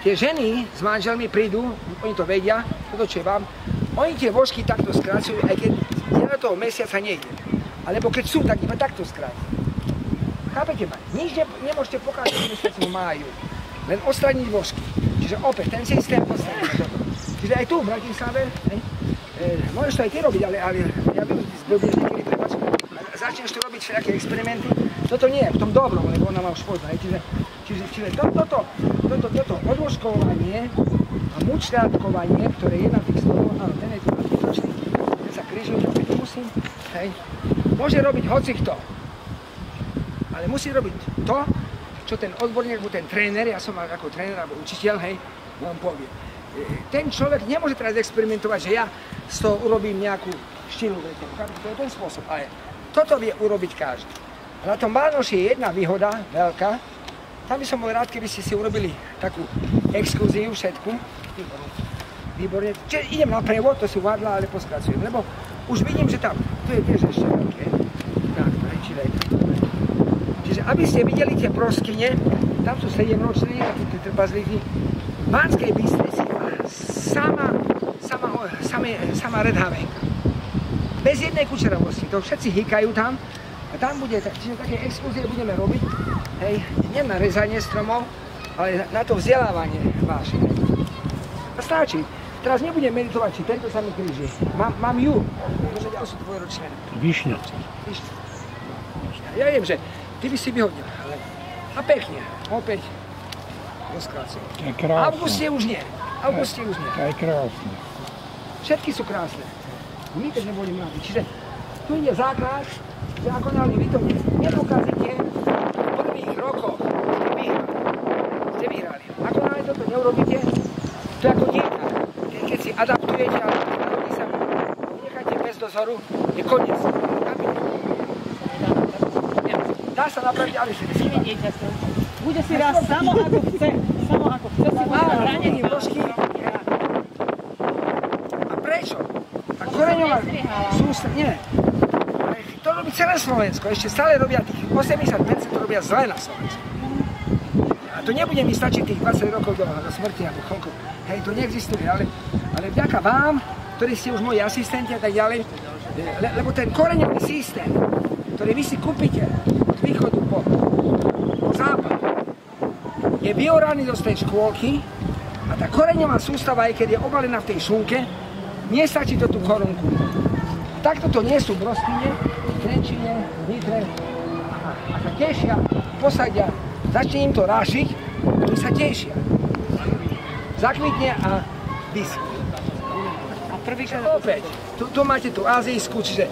Tie ženy s manželmi prídu, oni to vedia, toto čo vám, oni tie vožky takto skracujú, aj keď do toho mesiaca nejde. Alebo keď sú, tak iba takto skrácujú. Chápete ma? Nič ne, nemôžete pokazať v mesiacu máju. Len odstraniť vožky. Čiže opäť, ten systém odstraníme toto. Čiže aj tu v Bratislave, hej, e, môžeš to aj ty robiť, ale, ale ja by zblbíš niekedy, prepáč, začneš tu robiť všetké experimenty. Toto nie v tom dobrom, lebo ona má už poznať. Čiže, čiže, čiže to, toto, toto, toto odložkovanie a mučľátkovanie, ktoré je na tých stoloch, áno, ten je tu nadbytočný, ten sa križuje, to musím, hej, môže robiť hoci kto. Ale musí robiť to, čo ten odborník, alebo ten tréner, ja som ako tréner alebo učiteľ, hej, vám povie. E, Ten človek nemôže teraz experimentovať, že ja z toho urobím nejakú štilu. To je ten spôsob. Ale toto vie urobiť každý. Na tom Bánoši je jedna výhoda, veľká. Tam by som bol rád, keby ste si urobili takú exkluziu všetku. Výborne. Čiže idem na prevod, to si uvádla, ale poskracujem, lebo už vidím, že tam, tu je tiež ešte veľké. Tak, je čiže aby ste videli tie proskyne, tam sú 7 ročné, takí tí trpazliví. V Banskej Bystrici sama, sama, sama, sama redhavenka. Bez jednej kučerovosti, to všetci hýkajú tam. A tam bude, čiže také exkluzie budeme robiť, hej, nie na rezanie stromov, ale na to vzdelávanie vaše. A stačí. Teraz nebudem meditovať, či tento sa mi kríži. Mám, mám ju. Bože, to sú tvoje ročné. Višňa. Višňa. Ja viem, že ty by si vyhodil, ale... A pekne, opäť rozkrácil. To je krásne. Augustie už nie. Augustie už nie. Je krásne. Všetky sú krásne. My keď neboli mladí. Čiže tu ide základ, že ako vy to nepokazíte v prvých rokoch, ste vyhrali. Ste vyhrali. Ako náhle toto neurobíte, to je ako dieťa. Keď, keď si adaptujete a narodí sa, necháte bez dozoru, je koniec. Chápete? Dá sa napraviť, ale si Bude si raz samo ako chce. Samo ako chce si bude zranený. trošky. A prečo? A koreňová sústa, nie. To robí celé Slovensko, ešte stále robia tých 80% to robia zle na Slovensku. A to nebude mi stačiť tých 20 rokov do, do smrti alebo koľko. Hej, to neexistuje, ale, ale vďaka vám, ktorí ste už moji asistenti a tak ďalej, le, lebo ten koreňový systém, ktorý vy si kúpite od východu po, po západ, je vyoraný do tej škôlky a tá koreňová sústava, aj keď je obalená v tej šunke, nestačí to tú korunku. Takto to nie sú Brostine, Trenčine, Nitre a, a sa tešia, posadia, začne im to rášiť, oni sa tešia. Zakvitne a vyschne. A prvýkrát Opäť, tu, tu máte tú azijskú, čiže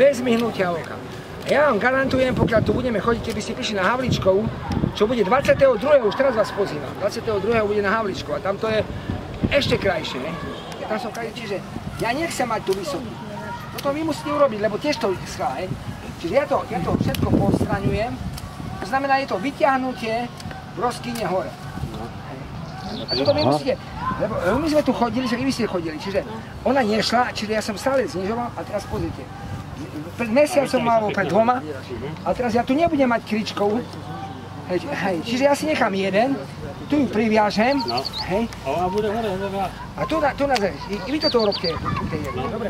bez myhnutia oka. Ja vám garantujem, pokiaľ tu budeme chodiť, keby ste prišli na Havličkovú, čo bude 22. už teraz vás pozývam, 22. bude na Havličku a tam to je ešte krajšie. Ne? Tam som krajšie, čiže ja nechcem mať tú vysokú. Toto vy musíte urobiť, lebo tiež to schá, hej. Čiže ja to, ja to všetko postraňujem, to znamená, je to vyťahnutie broskyne hore. A toto vy musíte, lebo, my sme tu chodili, že vy ste chodili, čiže ona nešla, čiže ja som stále znižoval a teraz pozrite. Pred mesiacom alebo pred dvoma, a teraz ja tu nebudem mať kričkovú, hej, hej, čiže ja si nechám jeden, tu ju priviažem, hej, A bude hore, hore. a tu na, tu na zem, I, i vy toto urobte, tu tej jednej, dobre?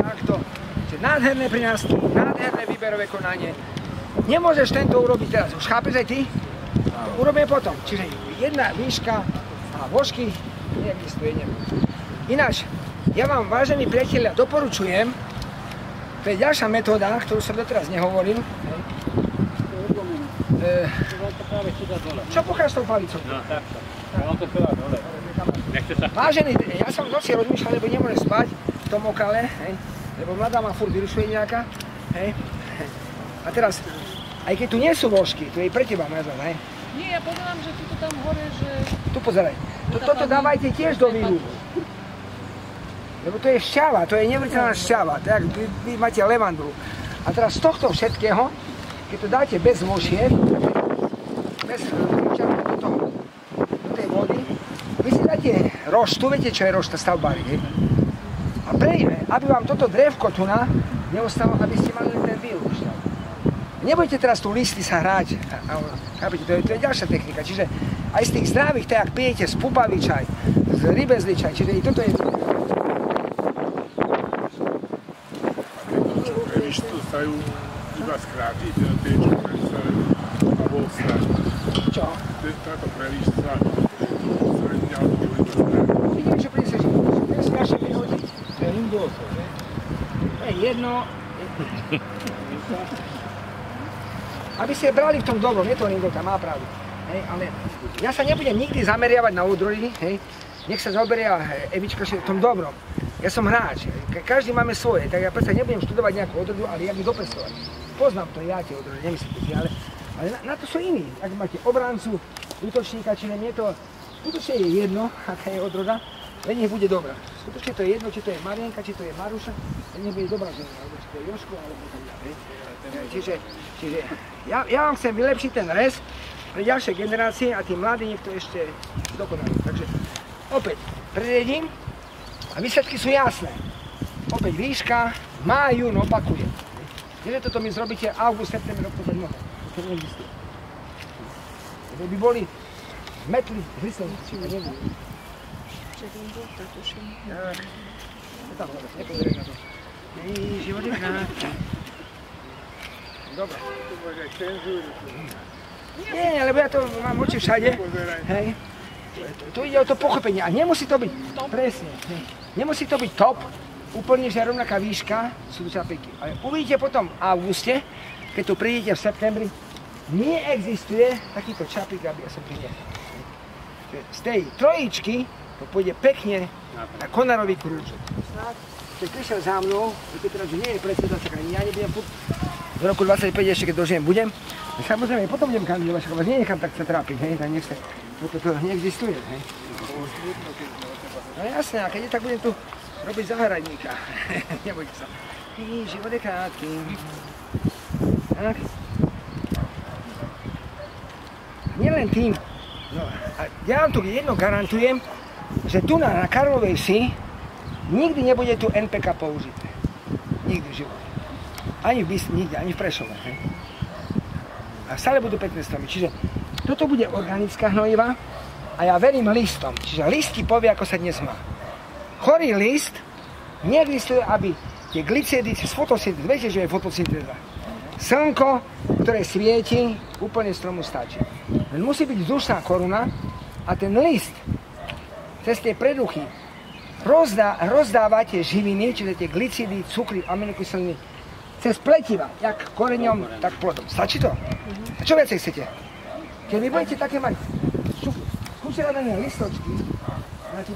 Takto, čiže nádherné prinásky, nádherné výberové konanie. Nemôžeš tento urobiť teraz, už chápeš aj ty? To urobíme potom, čiže jedna výška a vožky neexistuje, neviem. Ináč, ja vám, vážení priatelia, doporučujem, to je ďalšia metóda, ktorú som doteraz nehovoril. Hej. E, čo s tou palicou? No to dole. Sa Vážený, ja som v noci rozmýšľal, lebo nemôžem spať v tom okale, hej, lebo mladá ma furt vyrušuje nejaká, hej. A teraz, aj keď tu nie sú vožky, tu je pre teba moja zóna, hej. Nie, ja pozerám, že tu tam hore, že... Tu pozeraj. To, toto dávajte tiež do výlu. Lebo to je šťava, to je neuveriteľná šťava, tak vy, vy máte levandru. A teraz z tohto všetkého, keď to dáte bez vošiek, čerpa do, toho, do tej vody, vy si dáte roštu, viete čo je rošta stavbári, hej? A prejme, aby vám toto drevko tu na neostalo, aby ste mali ten výluč. Je nebudete teraz tu listy sa a, chápete, to je, to je ďalšia technika. Čiže aj z tých zdravých, tak pijete z pupavý čaj, z rybezly čaj, čiže i toto je... Vieš, tu stajú iba skrátiť, tie, čo prestali, alebo odstrániť. Čo? Táto prelišca. Vidím, že prineseš, že si naše vyhodí. To je Indulso, že? To je jedno. Aby ste brali v tom dobrom, je to Indulka, má pravdu. Hej, ale ja sa nebudem nikdy zameriavať na odrody, hej. Nech sa zoberia hej, Evička v tom dobrom. Ja som hráč, Ka- každý máme svoje, tak ja predsa nebudem študovať nejakú odrodu, ale ja ich dopestovať. Poznám to ja tie odrody, nemyslíte si, ale, ale na, na, to sú iní. Ak máte obrancu, útočníka, či nie, to skutočne je jedno, aká je odroda, len nech bude dobrá. Skutočne to je jedno, či to je Marienka, či to je Maruša, len nech bude dobrá žena, alebo či to je Joško, alebo tak ďalej. Čiže, čiže ja, ja vám chcem vylepšiť ten res pre ďalšie generácie a tí mladí nech to ešte dokonajú. Takže opäť preriedím a výsledky sú jasné. Opäť výška, máj, jún opakuje. Čiže toto mi zrobíte august, september, oktober, november. By boli metli hrysel, to nebude. Tak. To. Ej, život je krátky. Dobre. Nie, lebo ja to mám oči všade. Hej. Tu, ide o to pochopenie. A nemusí to byť, presne, hej. nemusí to byť top, úplne že rovnaká výška, sú čapiky. Ale uvidíte potom v auguste, keď tu prídete v septembri, neexistuje takýto čapik, aby ja som priniesol. Čiže Z tej trojičky to pôjde pekne na konarový krúžok. Keď prišiel za mnou, keď teraz nie je predseda, tak ani ja nebudem furt v roku 25 ešte keď dožijem budem. A Samozrejme, potom budem kandidovať, však vás nenechám tak sa trápiť, hej, tak nech sa, toto to neexistuje, hej. No jasné, a keď je, tak budem tu robiť zahradníka. Nebojte sa. Hej, život je krátky. Tak. Nielen tým, no, a ja vám tu jedno garantujem, že tu na, na Karlovej si nikdy nebude tu NPK použité. Nikdy v živote. Ani v Bys, nikde, ani v Prešove. Hej. A stále budú pekné stromy. Čiže toto bude organická hnojiva a ja verím listom. Čiže list ti povie, ako sa dnes má. Chorý list neexistuje, aby tie glycédy z fotosyntézy, viete, že je fotosyntéza. Slnko, ktoré svieti, úplne stromu stačí. Len musí byť vzdušná koruna a ten list cez tie preduchy rozdá, rozdává tie živiny, čiže tie glycidy, cukry, aminokyseliny, cez pletiva, jak koreňom, tak plodom. Stačí to? A čo viacej chcete? Keď vy budete také mať skúšerané listočky, na tí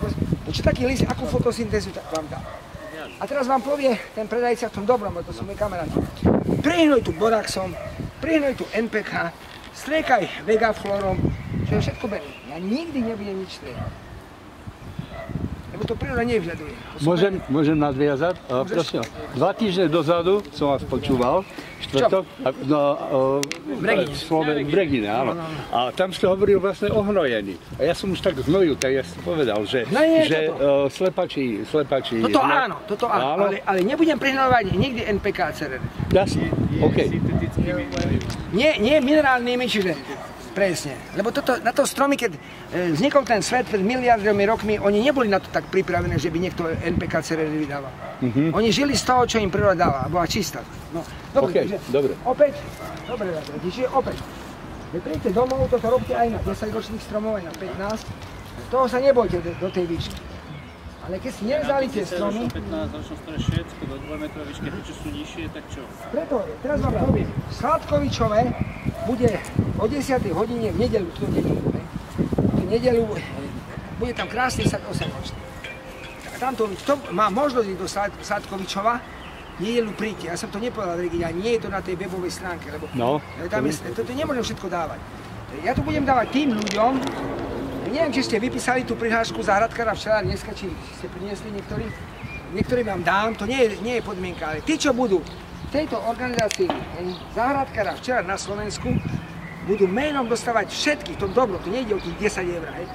taký list, akú fotosyntézu vám dá? A teraz vám povie ten predajca v tom dobrom, bo to sú moji kamaráti. Prihnuj tu boraxom, prihnuj tu NPK, striekaj vegaflorom, čo je všetko bený. Ja nikdy nebudem nič striekať. Lebo to príroda nevyžaduje. To sú Môžem, môžem nadviazať? Prosím, dva týždne dozadu som vás počúval, štvrtok, a, no, uh, Bregine. Slove, v Bregine, áno. A tam ste hovorili vlastne o hnojení. A ja som už tak znojil, tak ja som povedal, že, Hnojenie je že toto. uh, slepačí, slepačí... Toto hno- áno, toto áno, ale, ale nebudem prihnovať nikdy NPK CRD. Jasne, OK. Nie, nie minerálnymi, čiže presne. Lebo toto, na to stromy, keď e, vznikol ten svet pred miliardami rokmi, oni neboli na to tak pripravené, že by niekto NPK CRD vydával. Mhm. Oni žili z toho, čo im príroda dala, bola čistá. No, dobre, OK, čiže dobre. opäť, dobre, čiže opäť. Keď príjete domov, toto robte aj na 10 ročných stromov, aj na 15. Toho sa nebojte do tej výšky. Ale keď si nevzali tie stromy, 15 ročno staré všetko do 2 metrov výšky, čo sú nižšie, tak čo? Preto, teraz vám poviem, Sladkovičové bude o 10. hodine v nedelu, tú nedelu, ne? tú nedelu, bude tam krásny sad 8 ročný. A tamto, kto má možnosť ísť do Slad- Sladkovičova, nedelu príďte. Ja som to nepovedal, Regina, nie je to na tej webovej stránke, lebo No, e, tam je, to, to nemôžem všetko dávať. Ja tu budem dávať tým ľuďom, neviem, či ste vypísali tú prihlášku záhradkára včera, dneska, či ste priniesli niektorí, niektorí vám dám, to nie je, nie je podmienka, ale tí, čo budú v tejto organizácii záhradkára včera na Slovensku, budú menom dostávať všetky, to dobro, to nejde o tých 10 eur, hej,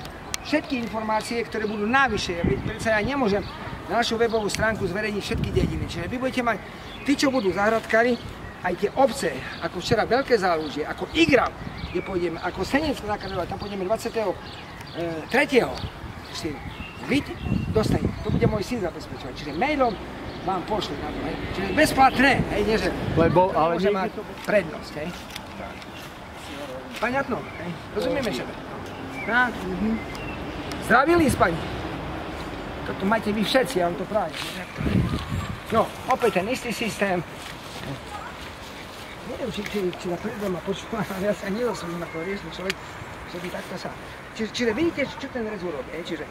všetky informácie, ktoré budú navyše, predsa ja nemôžem na našu webovú stránku zverejniť všetky dediny, čiže vy budete mať, tí, čo budú záhradkári, aj tie obce, ako včera Veľké zálužie, ako Igram, kde pôjdeme, ako Senecká základová, tam pôjdeme E, tretieho, štýl, byt dostane. To bude môj syn zabezpečovať. Čiže mailom vám pošli na to, hej. Čiže bezplatné, hej, nie že... Lebo, ale môže mať prednosť, hej. Paňatno, hej. Rozumieme sebe. Na, mhm. Zdravý list, pani. Toto máte vy všetci, ja vám to práve. No, opäť ten istý systém. Neviem, či, či, či na prvý ma počúva, ale ja sa nedal na to riešil človek by takto sa... Čiže, čiže vidíte, čo ten rez urobí, hej? čiže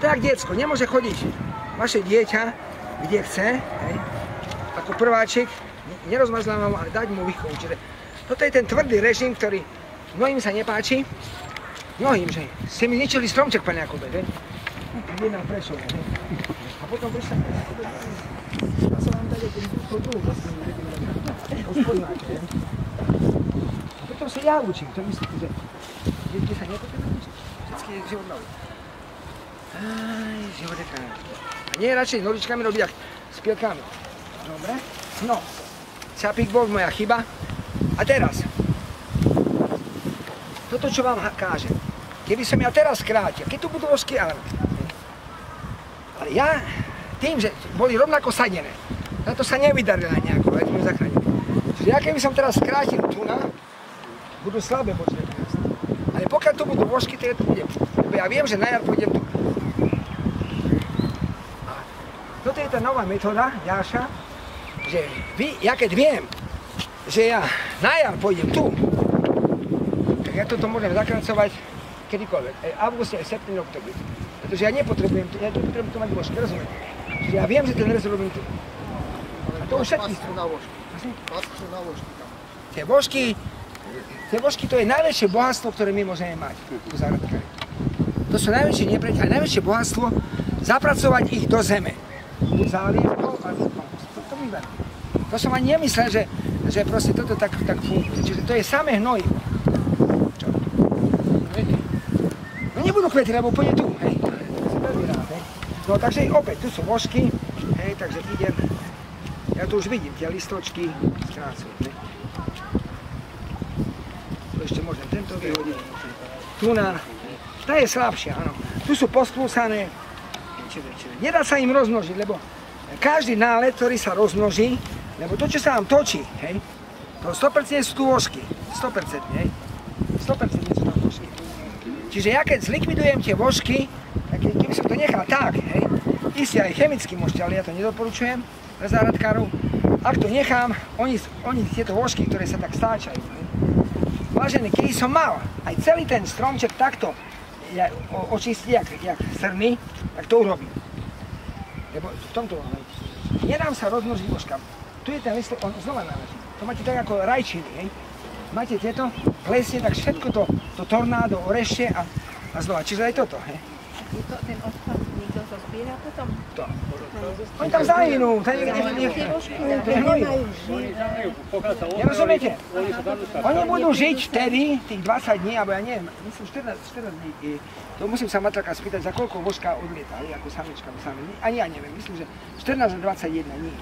tak diecko nemôže chodiť vaše dieťa, kde chce, hej? ako prváčik, nerozmazlávam, ale dať mu výchovu. Čiže toto je ten tvrdý režim, ktorý mnohým sa nepáči, mnohým, že ste mi ničili stromček, pane Jakube, že? Jedna prešov, hej? A potom prišla, a som vám tady ten tu, vlastne, hej? A potom sa ja učím, to myslíte, že sa nepotrebujú učiť, vždycky život nový. Aj, život je krásny. A nie radšej nožičkami robiť, ak s pielkami. Dobre? No, Čapík bol moja chyba. A teraz, toto, čo vám kážem, keby som ja teraz skrátil, keď tu budú osky, áno. Ale ja, tým, že boli rovnako sadené, na to sa nevydarila nejako, aj sme zachránili. Čiže ja keby som teraz skrátil tu na, budú slabé bočné pokiaľ tu budú vožky, tak to bude. Lebo ja viem, že na jar pôjdem tu. A toto je tá nová metóda, ďalšia, že vy, ja keď viem, že ja na jar pôjdem tu, tak ja toto môžem zakracovať kedykoľvek, aj v auguste, aj v septembri, oktobri. Pretože ja nepotrebujem, ja nepotrebujem tu mať vožky, rozumiete? Čiže ja viem, že ten rez robím tu. A to už všetky. na vožky. Pascu na vožky tam. Tie vožky, tie vožky to je najväčšie bohatstvo, ktoré my môžeme mať tu zárodkári. To sú najväčšie nepriateľe, najväčšie bohatstvo zapracovať ich do zeme. Buď zálievkou, alebo. To, to verí. To som ani nemyslel, že, že proste toto tak, tak funguje. Čiže to je samé hnojivo. Čo? No nebudú kvety, lebo pôjde tu, hej. No takže opäť, tu sú vožky, hej, takže idem. Ja tu už vidím tie listočky, skrácujem, ešte môžem tento vyhodiť. Tu na, tá je slabšia, áno. Tu sú posklúsané. Nedá sa im rozmnožiť, lebo každý nálet, ktorý sa rozmnoží, lebo to, čo sa vám točí, hej, to 100% sú tu vožky. 100%, hej. 100% sú tam vožky. Čiže ja keď zlikvidujem tie vožky, tak ke- keby som to nechal tak, hej, isté aj chemicky môžete, ale ja to nedoporučujem pre záhradkárov. Ak to nechám, oni, oni tieto vožky, ktoré sa tak stáčajú, hej, Vážený, keď som mal aj celý ten stromček takto ja, o, očistiť, jak, jak srny, tak to urobím. Lebo v tomto momente. Nedám sa rozmnožiť vožkám. Tu je ten list, on znova naleží. To máte tak ako rajčiny, hej. Máte tieto, plesie, tak všetko to, to tornádo orešte a, a znova. Čiže aj toto, hej. Je to ten zozbiera potom? To. Oni tam zahynú. Nerozumiete? Oni budú žiť vtedy, tých 20 dní, alebo ja neviem, myslím 14, 14 dní. To musím sa matraka spýtať, za koľko vožka odlietali, ako samička, alebo sami. Ani ja neviem, myslím, že 14 až 21 dní.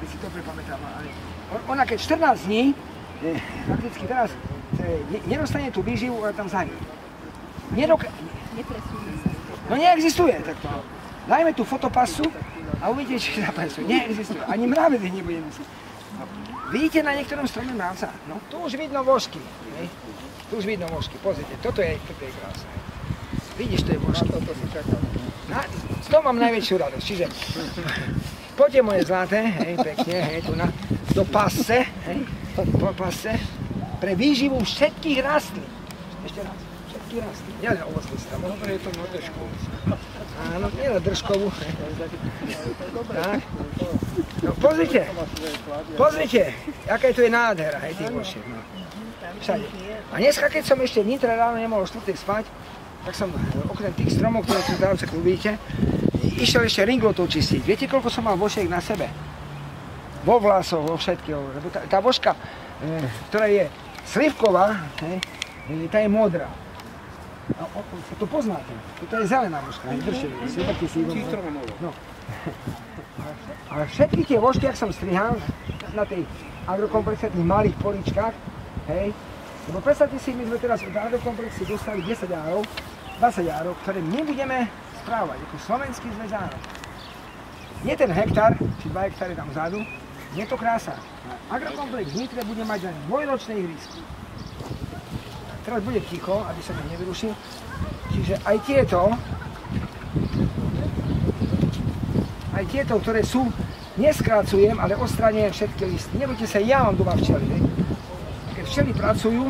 Keď si to prepamätám, ale on- ona keď 14 dní, eh, prakticky teraz eh, ne- nedostane tú výživu, ona tam zahynie. Nedok- Nepresúdi sa. No neexistuje takto. Dajme tú fotopasu a uvidíte, či presú. Neexistuje. Ani mravec ich nebude myslieť. No. Vidíte na niektorom strome mravca? No tu už vidno vožky. Tu už vidno vožky. Pozrite, toto je, toto je krásne. Vidíš, to je vožky. Na, toho mám najväčšiu radosť. Čiže poďte moje zlaté, hej, pekne, hej, tu na, do pasce, hej, po pasce, pre výživu všetkých rastlín. Ešte raz, všetkých rastlín, nielen ovocnostá. Dobre, je to na držkovú. Áno, nie na držkovú. Tak. No pozrite, pozrite, aká tu je nádhera, hej, tých vošiek, no. Všade. A dneska, keď som ešte v Nitre ráno nemohol štvrtek spať, tak som okrem tých stromov, ktoré tu dávce vidíte, išiel ešte ringlotou čistiť. Viete, koľko som mal vošiek na sebe? Vo vlasoch, vo všetkého. Lebo tá, tá voška, e, ktorá je slivková, hej, e, tá je modrá. To poznáte. To je zelená si ju. No. Ale všetky tie vožky, ak som strihal na tej agrokomplexe, tých malých poličkách, hej. Lebo predstavte si, my sme teraz v agrokomplexe dostali 10 árov, 20 árov, ktoré my budeme správať ako slovenský zväz árov. Nie ten hektár, či 2 hektáry tam vzadu, je to krása. Agrokomplex Nitre bude mať len dvojročné ihrisko. Teraz bude ticho, aby sa mi nevyrušil. Čiže aj tieto, aj tieto, ktoré sú, neskrácujem, ale odstraňujem všetky listy. Nebojte sa, ja mám doma včely. hej. Keď včely pracujú,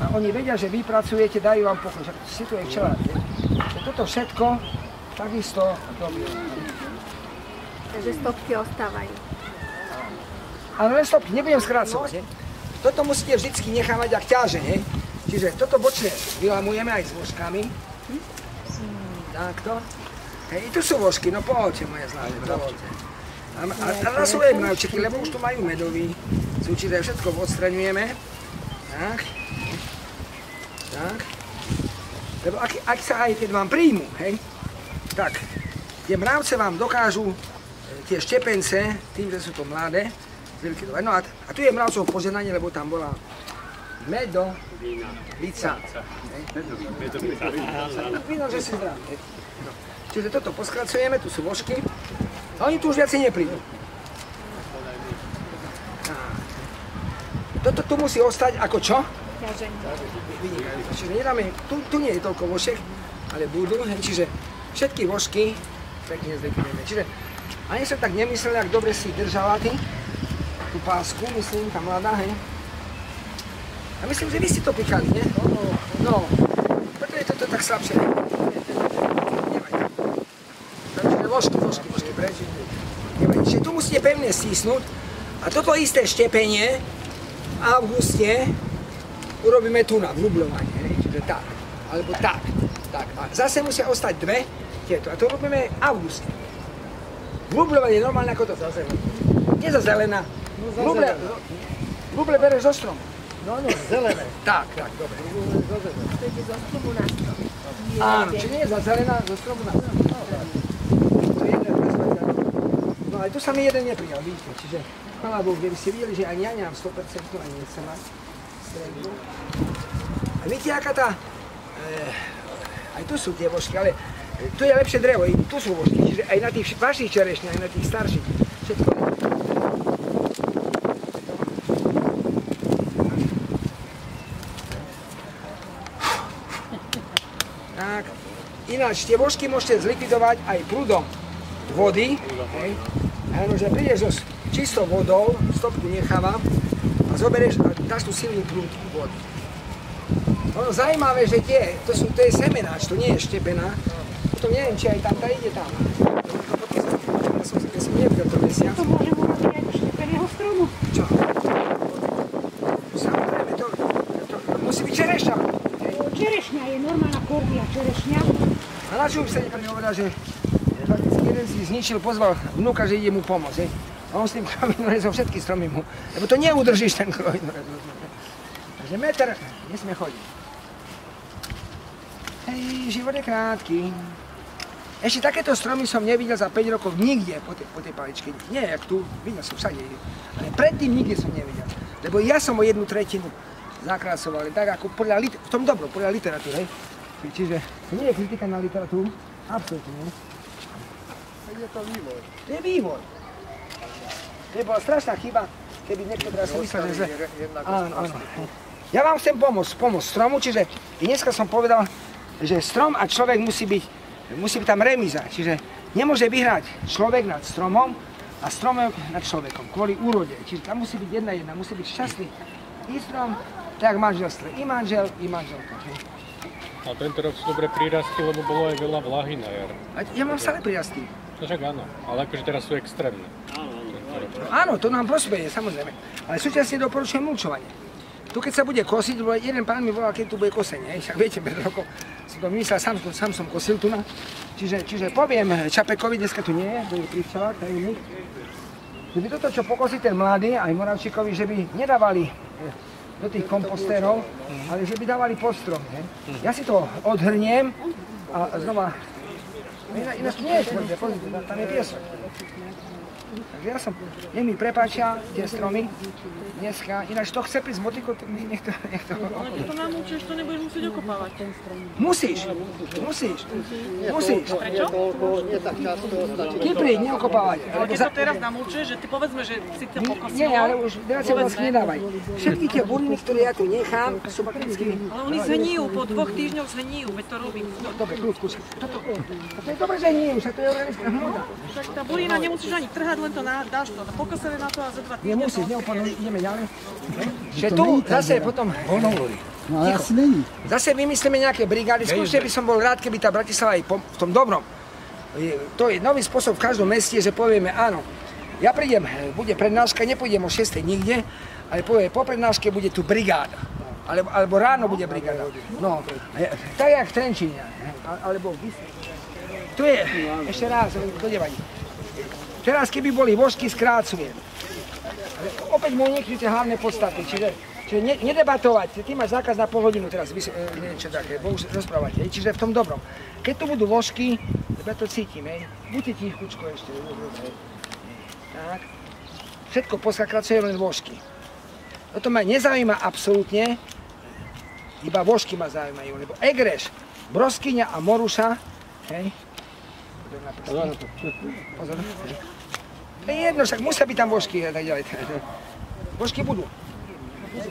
a oni vedia, že vy pracujete, dajú vám pokoj. Však si tu je. Že Toto všetko takisto robím. Takže stopky ostávajú. Ale len stopky, nebudem skrácovať. Toto musíte vždycky nechávať ak ťaže, hej. Čiže toto bočné vylamujeme aj s vožkami. Takto. Hej, tu sú vožky, no poďte moje známe, dovolte. A, a, a na svoje mravčeky, lebo už tu majú medový. Sú všetko odstraňujeme. Tak. Tak. Lebo ak, ak sa aj keď vám príjmu, hej, tak tie mravce vám dokážu e, tie štepence, tým, že sú to mladé, zlikvidovať. No a, a tu je mravcov poženanie, lebo tam bola medo, lica. hej. Vidno, že si zdravý. Čiže toto poskracujeme, tu sú vožky. A oni tu už viacej neprídu. Toto tu musí ostať ako čo? Čiže tu, nie je toľko vošek, ale budú, čiže všetky vožky pekne zlikvidujeme. Čiže ani som tak nemyslel, ak dobre si držala ty, tú pásku, myslím, tá mladá, hej. A myslím, že vy ste to pikali, nie? No, preto je toto tak slabšie. Nevadí. Takže vožky, vožky, vožky preč. Nevadí. Čiže tu musíte pevne stísnuť a toto isté štepenie v auguste urobíme tu na vnubľovanie, hej, čiže tak, alebo tak, tak. A zase musia ostať dve tieto a to robíme v auguste. Vnubľovanie je normálne ako to za zelená. Nie za zelená. Vnuble, vnuble bereš zo stromu. No, no, zelené. Tak, tak, dobre. To ide zo stromu na strom. Áno, či nie je za zelená, zo stromu na strom. To je jeden. No ale tu sa mi jeden neprijal, vidíte, čiže chvála Bohu, keby ste videli, že ani ja nemám 100% ani nechcem mať. A viete, aká tá, eh, aj tu sú tie vožky, ale eh, tu je lepšie drevo, i tu sú vožky, čiže aj na tých vašich čerešniach, aj na tých starších, všetko. Tak. Ináč, tie vožky môžete zlikvidovať aj prúdom vody. Hej. Áno, že prídeš so čistou vodou, stopku nechávam a zoberieš a dáš tu silný prúd vody. Ono zaujímavé, že tie, to, sú, to je semenáč, to nie je štepená. Potom neviem, či aj tam tá ide tam. Ja som, ja som nevidel to mesiac. To môžem urobiť aj do štepeného stromu. Čo? Samozrejme, to, to, to musí byť čerešňa. Čerešňa je normálna kordia čerešňa. By sa niekto nehovoril, že jeden si zničil, pozval vnúka, že ide mu pomôcť. hej. A on s tým krojnorezom všetky stromy mu, lebo to neudržíš ten krojnorez. Takže meter nesmie chodiť. Hej, život je krátky. Ešte takéto stromy som nevidel za 5 rokov nikde po tej, po tej paličke. Nie, jak tu, videl som všade. Ale predtým nikde som nevidel. Lebo ja som o jednu tretinu zakrasoval, tak ako podľa, v tom dobro, podľa literatúry. Čiže nie je kritika na literatúru, absolútne nie. Je to vývoj. Je vývoj. Je bola strašná chyba, keby niekto teraz myslel, že Áno, áno. Ja vám chcem pomôcť, pomôcť stromu, čiže i dneska som povedal, že strom a človek musí byť, musí byť tam remíza, čiže nemôže vyhrať človek nad stromom a stromok nad človekom, kvôli úrode. Čiže tam musí byť jedna jedna, musí byť šťastný i strom, tak manželstve, i manžel, i manželka. A tento rok sú dobre prirasty, lebo bolo aj veľa vlahy na jar. A ja mám stále prirasty. No však áno, ale akože teraz sú extrémne. Áno, to nám prospeje, samozrejme. Ale súčasne doporučujem mulčovanie. Tu keď sa bude kosiť, lebo jeden pán mi volal, keď tu bude kosenie, však viete, pred rokom som to myslel, sám, sám som kosil tu na. Čiže, čiže poviem Čapekovi, dneska tu nie je, to je pri včelách, tajomník, že by toto, čo pokosí ten mladý, aj Moravčíkovi, že by nedávali eh, do tých kompostérov, ale že by dávali pod strom. Hej. Ja si to odhrniem a znova Iná- Ináč nie je tam- tam je piesok. Takže ja som, nech mi prepáčia tie stromy dneska, ináč to chce prísť motikou, to nech to, nech to... Ale keď to namúčeš, to nebudeš musieť okopávať. Musíš, musíš, musíš. Prečo? Nie tak. Ty príď, neokopávať. Ale keď to teraz namúčeš, že ty povedzme, že si to pokosilo. Nie, ale už viacej otázky nedávaj. Všetky tie buriny, ktoré ja tu nechám, sú fakticky... Ale oni zhníjú, po dvoch týždňoch zhníjú, veď to robím. No, dobre, kľud, kľud. Toto, toto je dobre, že nie, však to je organická hmota. Tak tá burina nemusíš ani trhať, len to na, dáš to pokosené na to a za dva týždne Nemusíš, to neopadnú, ideme ďalej. Že tu zase potom... No ale asi není. Zase vymyslíme nejaké brigády. Skúste by som bol rád, keby tá Bratislava aj po- v tom dobrom. Je- To je nový spôsob v každom meste, že povieme áno. Ja prídem, bude prednáška, nepôjdem o 6. nikde, ale povie, po prednáške bude tu brigáda. Alebo, alebo ráno bude brigáda. No, e, tak jak v Trenčíne. a- Alebo v. Tu je, ešte raz, to nevadí. Teraz, keby boli vožky, skrácujem. Opäť mu nekryte hlavné podstaty, čiže, čiže ne, nedebatovať, ty máš zákaz na pol hodinu teraz, vys- e, niečo také, bo už rozprávate, čiže v tom dobrom. Keď tu budú vožky, ja to cítim, hej, buďte tichúčko ešte, hej, tak. Všetko poskakracuje len vožky. Toto ma nezaujíma absolútne, iba vožky ma zaujímajú, lebo Egreš, Broskyňa a Moruša, hej, Pozor na prsty. Pozor. Jedno, však musia byť tam vožky a tak ďalej. Vožky budú.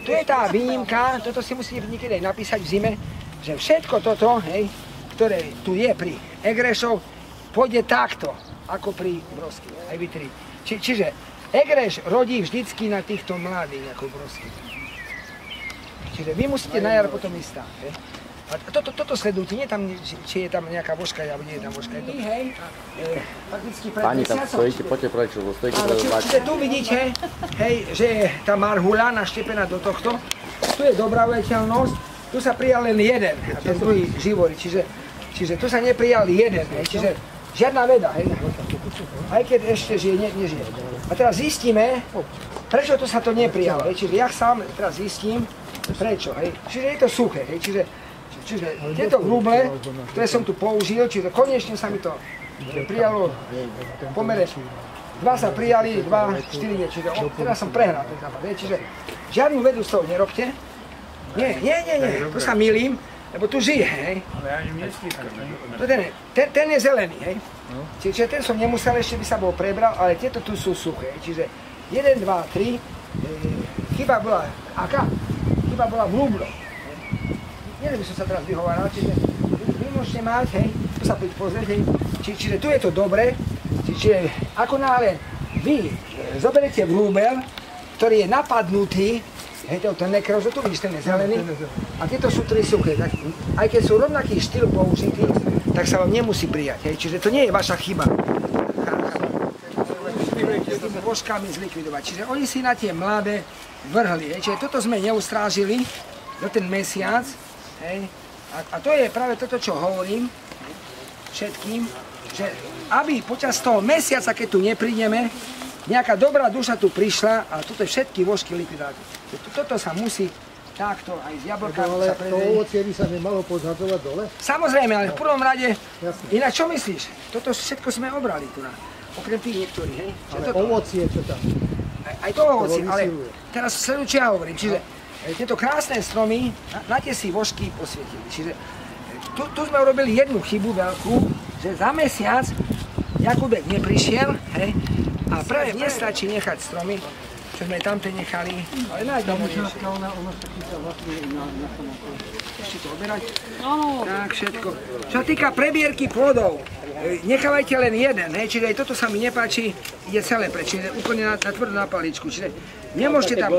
Tu je tá výnimka, toto si musíte niekedy napísať v zime, že všetko toto, hej, ktoré tu je pri Egrešov, pôjde takto, ako pri Brosky, aj vy tri. Či, čiže Egreš rodí vždycky na týchto mladých, ako Brosky. Čiže vy musíte na jar potom ísť tam, hej. A toto, toto sledujte, nie tam, či, je tam nejaká vožka, alebo nie je tam vožka. Je to, hej, e, fakticky pred Pani, tam stojíte, poďte preč, lebo stojíte pred čiže tu vidíte, hej, že je tá marhula naštepená do tohto. Tu je dobrá uveteľnosť, tu sa prijal len jeden, a ten druhý živori, čiže, čiže tu sa neprijal jeden, hej, čiže žiadna veda, hej. Aj keď ešte žije, ne, nežije. A teraz zistíme, prečo to sa to neprijalo, hej, čiže ja sám teraz zistím, prečo, hej. Čiže je to suché, hej, čiže, čiže tieto hruble, ktoré som tu použil, čiže konečne sa mi to prijalo v pomere Dva sa prijali, dva, štyri nie, čiže o, teraz som prehral ten západ, hej, čiže žiadnu vedu z toho nerobte. Nie, nie, nie, nie, tu sa milím, lebo tu žije, hej. Ale ani miestnička. To ten, ten, ten je zelený, hej. Čiže ten som nemusel, ešte by sa bol prebral, ale tieto tu sú suché, čiže 1, 2, 3, e, chyba bola, aká? Chyba bola v Lublo. By som sa teraz vyhováral, čiže vy, môžete mať, hej, tu sa poď pozrieť, hej, či, čiže tu je to dobre, či, čiže ako náhle vy e, zoberete vrúbel, ktorý je napadnutý, hej, to, ten nekrozo, tu vidíš, ten je zelený, a tieto sú tri suché, tak aj keď sú rovnaký štýl použitý, tak sa vám nemusí prijať, hej, čiže to nie je vaša chyba. Vožkami zlikvidovať, čiže oni si na tie mladé vrhli, čiže toto sme neustrážili do ten mesiac, hej, a, a to je práve toto, čo hovorím všetkým, že aby počas toho mesiaca, keď tu neprídeme, nejaká dobrá duša tu prišla a toto je všetky vožky likvidáty. Toto sa musí takto aj s jablkami Ale sa to ovocie by sa nemalo pozhadzovať dole? Samozrejme, ale v prvom rade, Jasne. ináč čo myslíš? Toto všetko sme obrali tu na, okrem tých niektorých, hej? Ale toto, ovocie, čo tam? aj, aj to ovoci, To ale teraz sleduj, čo ja hovorím. Čiže tieto krásne stromy, na, na tie si vožky posvietili. Čiže e, tu, tu sme urobili jednu chybu veľkú, že za mesiac Jakubek neprišiel, hej, a práve nestačí nechať stromy, čo sme tamte nechali, ale najdôležitejšie. Ešte to oberať. Tak, všetko. Čo týka prebierky plodov, e, nechávajte len jeden, hej, čiže aj toto sa mi nepáči, ide celé preč, čiže úplne na, na tvrdú na paličku, čiže nemôžete tam,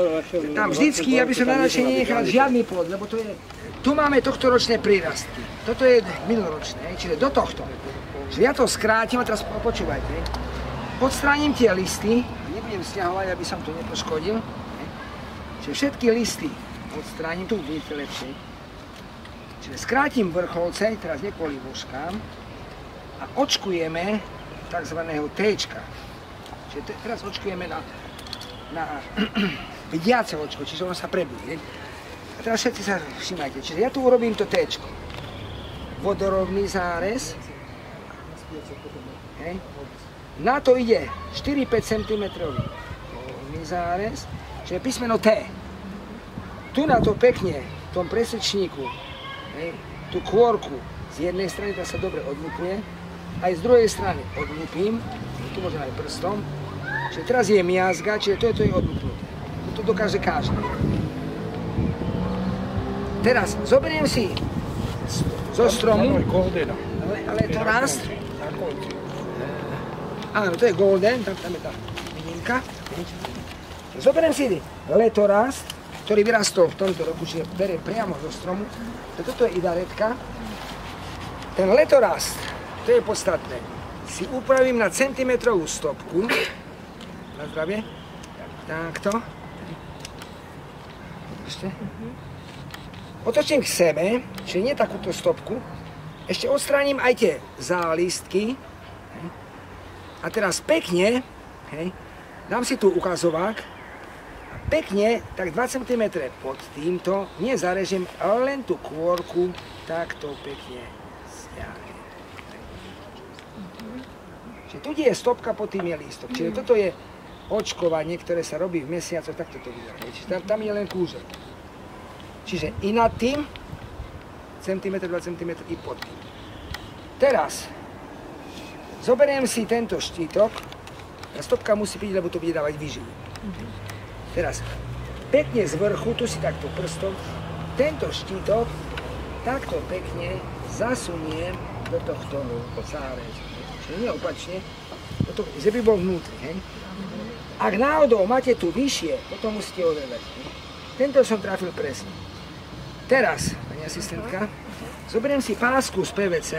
tam vždycky, aby som najradšej nenechal žiadny plod, lebo to je, tu máme tohto ročné prírastky, toto je minuloročné, hej, čiže do tohto. Čiže ja to skrátim a teraz po- počúvajte, hej. odstránim tie listy, nebudem stiahovať, aby som to nepoškodil, čiže všetky listy odstránim, tu budete lepšie, Čiže skrátim vrcholce, teraz nie kvôli vožkám, a očkujeme tzv. T. Čiže te, teraz očkujeme na, na vidiace očko, čiže ono sa prebudí. A teraz všetci sa všimajte, čiže ja tu urobím to T. Vodorovný zárez, Hej. Na to ide 4-5 cm zárez, čiže písmeno T. Tu na to pekne, v tom presečníku, hej, tú kôrku z jednej strany tá sa dobre odlupuje, aj z druhej strany odlupím, tu môžem aj prstom, čiže teraz je miazga, čiže to je to je odlupnuté. To dokáže každý. Teraz zoberiem si zo stromu, ale, ale to rast, áno, to je golden, tam, tam je tá výnimka. Zoberiem si letorast, ktorý vyrastol v tomto roku, čiže berie priamo zo stromu. To Toto je idaretka. Ten letorast, to je podstatné, si upravím na centimetrovú stopku. Na zdravie. Takto. Ešte. Otočím k sebe, čiže nie takúto stopku. Ešte odstránim aj tie zálistky. A teraz pekne, hej, dám si tu ukazovák a pekne, tak 2 cm pod týmto, nie zarežem, ale len tú kôrku takto pekne stiahnem. Čiže tu, je stopka, pod tým je lístok. Čiže toto je očkovanie, ktoré sa robí v mesiacoch, takto to vyzerá. Čiže tam, tam je len kúžel. Čiže i nad tým, centimetr, 2 cm i pod tým. Teraz zoberiem si tento štítok, tá stopka musí byť, lebo to bude dávať výživy. Teraz pekne z vrchu, tu si takto prstom, tento štítok takto pekne zasuniem do tohto zárezu. Nie opačne, do toho, že by bol vnútri. Hej? Ak náhodou máte tu vyššie, potom musíte odrezať. hej. Tento som trafil presne. Teraz, pani asistentka, zoberiem si pásku z PVC.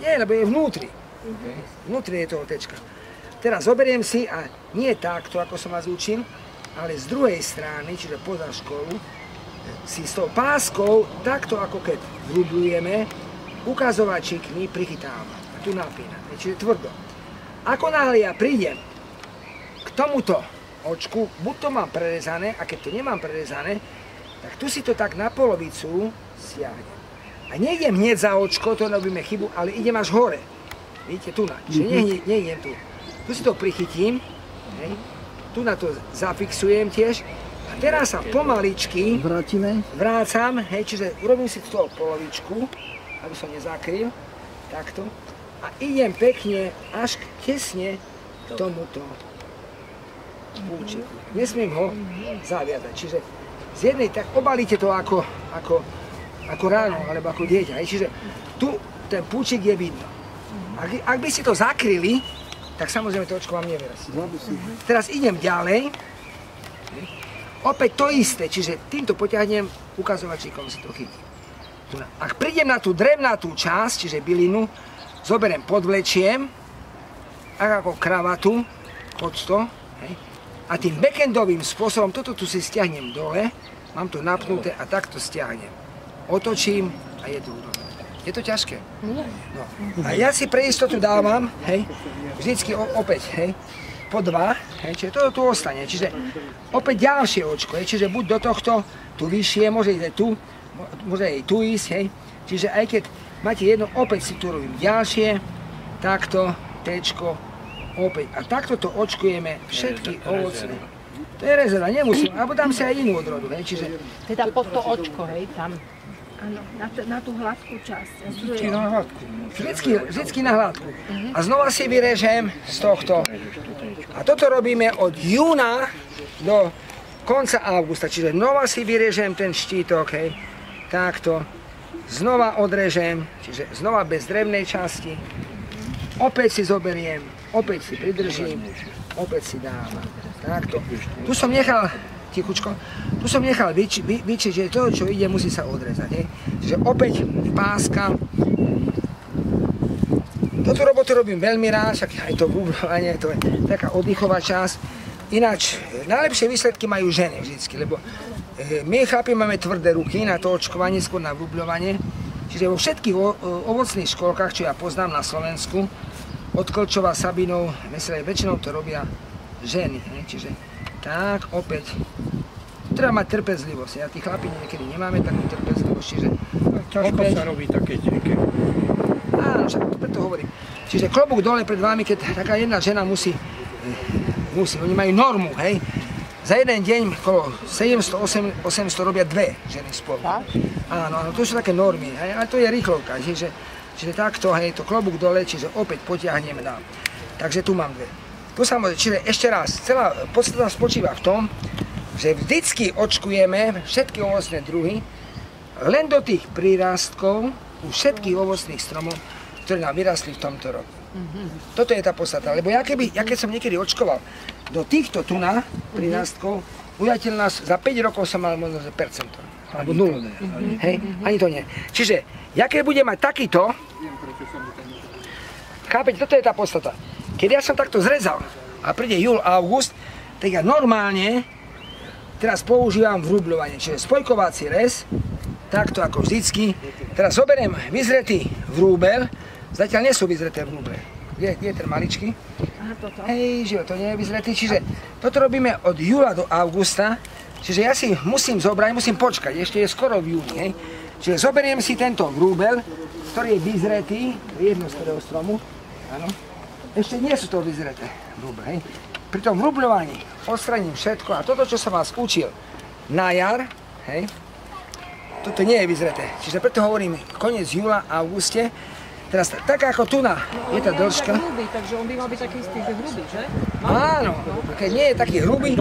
Nie, lebo je vnútri. Vnútri je toho tečka. Teraz zoberiem si a nie takto, ako som vás učil, ale z druhej strany, čiže poza školu, si s tou páskou, takto ako keď vrubujeme, ukazovačíkmi prichytávam. A tu napínam. Čiže tvrdo. Ako náhle ja prídem k tomuto očku, buď to mám prerezané, a keď to nemám prerezané, tak tu si to tak na polovicu siahnem. A nejdem hneď za očko, to robíme chybu, ale idem až hore. Vidíte, tu na. Čiže nejdem, nejdem tu. Tu si to prichytím, hej. tu na to zafixujem tiež. Teraz sa pomaličky Vrátime. vrácam, hej, čiže urobím si z toho polovičku, aby som nezakryl, takto. A idem pekne až tesne k tomuto púčiku. Nesmiem ho zaviazať, čiže z jednej, tak obalíte to ako, ako, ako ráno, alebo ako dieťa. Hej. Čiže tu ten púčik je vidno. Ak, ak by si to zakryli, tak samozrejme to očko vám nevyrastie. Teraz idem ďalej. Opäť to isté, čiže týmto poťahnem ukazovačíkom si to na- Ak prídem na tú drevnatú časť, čiže bylinu, zoberiem, podvlečiem, tak ako kravatu, pod to, hej, a tým backendovým spôsobom, toto tu si stiahnem dole, mám to napnuté a takto stiahnem. Otočím a je to urobené. Je to ťažké? No. A ja si pre istotu dávam, hej, vždycky opäť, hej, po dva, hej, čiže toto tu ostane. Čiže opäť ďalšie očko, hej, čiže buď do tohto, tu vyššie, môže ísť aj tu, môže aj tu ísť, hej. Čiže aj keď máte jedno, opäť si tu robím ďalšie, takto, tečko, opäť. A takto to očkujeme všetky ovocné. To je rezerva, nemusím, alebo dám si aj inú odrodu, hej, čiže Teda pod to očko, hej, tam. Áno, na, na tú hladkú časť. Vždycky na hladku. Vždycky, vždycky na hladku. A znova si vyrežem z tohto. A toto robíme od júna do konca augusta. Čiže znova si vyrežem ten štítok, hej. Takto. Znova odrežem, čiže znova bez drevnej časti. Opäť si zoberiem, opäť si pridržím, opäť si dávam. Takto. Tu som nechal, tichučko, tu som nechal vyči, vy, vyčiť, že to, čo ide, musí sa odrezať. Čiže opäť páska, toto robotu robím veľmi rád, však aj to bublovanie, to je taká oddychová časť. Ináč, najlepšie výsledky majú ženy vždycky, lebo e, my chlapi máme tvrdé ruky na to očkovanie, skôr na bubľovanie. Čiže vo všetkých ovocných školkách, čo ja poznám na Slovensku, od Klčova, Sabinov, Veselej, väčšinou to robia ženy. Čiže tak, opäť treba mať trpezlivosť. A tí chlapi niekedy nemáme takú trpezlivosť, čiže Ťažko Opäť. sa robí také tenké. Áno, však preto hovorím. Čiže klobúk dole pred vami, keď taká jedna žena musí, musí, oni majú normu, hej. Za jeden deň okolo 700, 800 robia dve ženy spolu. Áno, áno, to sú také normy, hej, ale to je rýchlovka, čiže, čiže takto, hej, to klobúk dole, čiže opäť potiahneme dám. Takže tu mám dve. Tu samozrejme, čiže ešte raz, celá podstata spočíva v tom, že vždycky očkujeme všetky ovocné druhy, len do tých prírastkov u všetkých ovocných stromov, ktoré nám vyrastli v tomto roku. Toto je tá podstata, lebo ja, keby, ja keď som niekedy očkoval do týchto tu na prírastkov, ujateľnosť za 5 rokov som mal možno percento. Alebo nulu. Hej, ani to nie. Čiže, ja keď budem mať takýto, chápete, toto je tá podstata. Keď ja som takto zrezal a príde júl, august, tak ja normálne teraz používam vrubľovanie, čiže spojkovací rez, takto ako vždycky. Teraz zoberiem vyzretý vrúbel, zatiaľ nie sú vyzreté vrúble. Kde, kde je ten maličký? Aha, toto. Hej, že jo, to nie je vyzretý, čiže toto robíme od júla do augusta, čiže ja si musím zobrať, musím počkať, ešte je skoro v júni, hej. Čiže zoberiem si tento vrúbel, ktorý je vyzretý, jedno z ktorého stromu, áno. Ešte nie sú to vyzreté vrúble, hej. Pri tom vrubľovaní odstraním všetko a toto, čo som vás učil na jar, hej, toto nie je vyzreté. Čiže preto hovorím koniec júla auguste. Teraz tak ako tu na je tá dĺžka. Hrubý, takže on by mal byť taký istý, že hrubý, že? Áno, a keď nie je taký hrubý,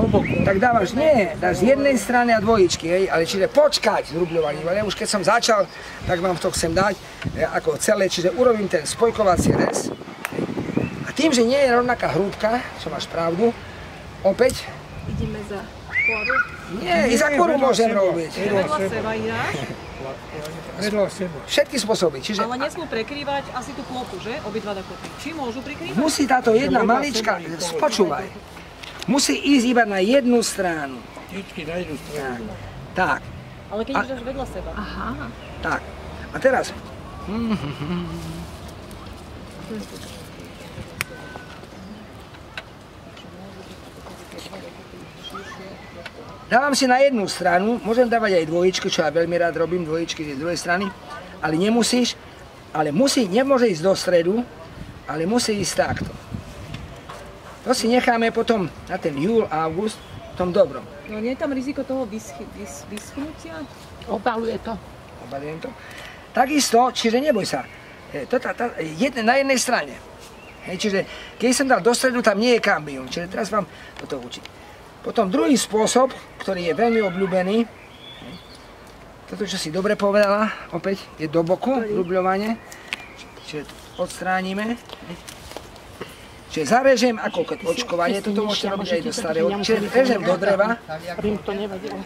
tak dávaš, nie, dáš z jednej strany a dvojičky, hej, ale čiže počkať s rubľovaním, ale už keď som začal, tak vám to chcem dať e, ako celé, čiže urobím ten spojkovací rez. Tým, že nie je rovnaká hrúbka, čo máš pravdu, opäť, Ideme za koru. nie, i za koru môžem robiť. Vedľa seba Vedľa seba. Všetky spôsoby, čiže ale nesmú prekrývať asi tú plochu, že? Obidva dokopy. Či môžu prikrývať? musí táto jedna malička, spočúvaj, musí ísť iba na jednu stranu. Vždycky na jednu stranu. Tak, Ale keď ich dáš vedľa seba. Aha. tak. A teraz, Dávam si na jednu stranu, môžem dávať aj dvojičky, čo ja veľmi rád robím, dvojičky z druhej strany, ale nemusíš, ale musí, nemôže ísť do stredu, ale musí ísť takto. To si necháme potom na ten júl, august, v tom dobrom. No nie je tam riziko toho vyschy, vys, vyschnutia? Opaluje to. Obalím to. Takisto, čiže neboj sa, e, to, tá, tá, jedne, na jednej strane. Hej, čiže keď som dal do stredu, tam nie je kambium, čiže teraz vám toto učím. Potom druhý spôsob, ktorý je veľmi obľúbený, toto, čo si dobre povedala, opäť je do boku, rubľovanie, čiže to odstránime. Čiže zarežem ako keď očkovanie, toto môžete robiť aj do starého, čiže režem do dreva.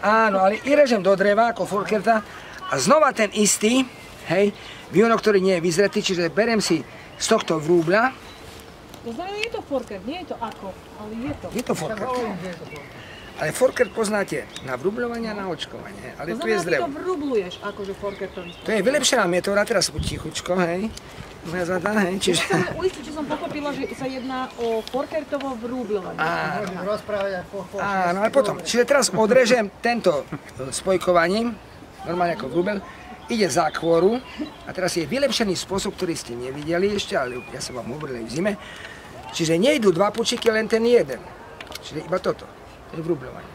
Áno, ale i režem do dreva ako forkerta a znova ten istý, hej, vionok, ktorý nie je vyzretý, čiže berem si z tohto vrúbľa, To znamená, je to forker, nie je to ako, ale je to. je to forkert. Ale forkert poznáte na vrúbľovanie a na očkovanie, ale To tu je z znamená, ty to drevu. vrúbluješ, akože forkertový To je vylepšená metóda, teraz buď tichučko, hej, moja zlatá, hej, čiže... Chcem uistiť, či som pochopila, že sa jedná o forkertovo vrúbľovanie. Áno, rozprávať aj po, po áno, ale potom, čiže teraz odrežem tento e, spojkovaním, normálne ako vrúbel, ide za kôru a teraz je vylepšený spôsob, ktorý ste nevideli ešte, ale ja som vám hovoril aj v zime. Čiže nejdú dva pučiky, len ten jeden. Čiže iba toto. To je vrúbľovanie.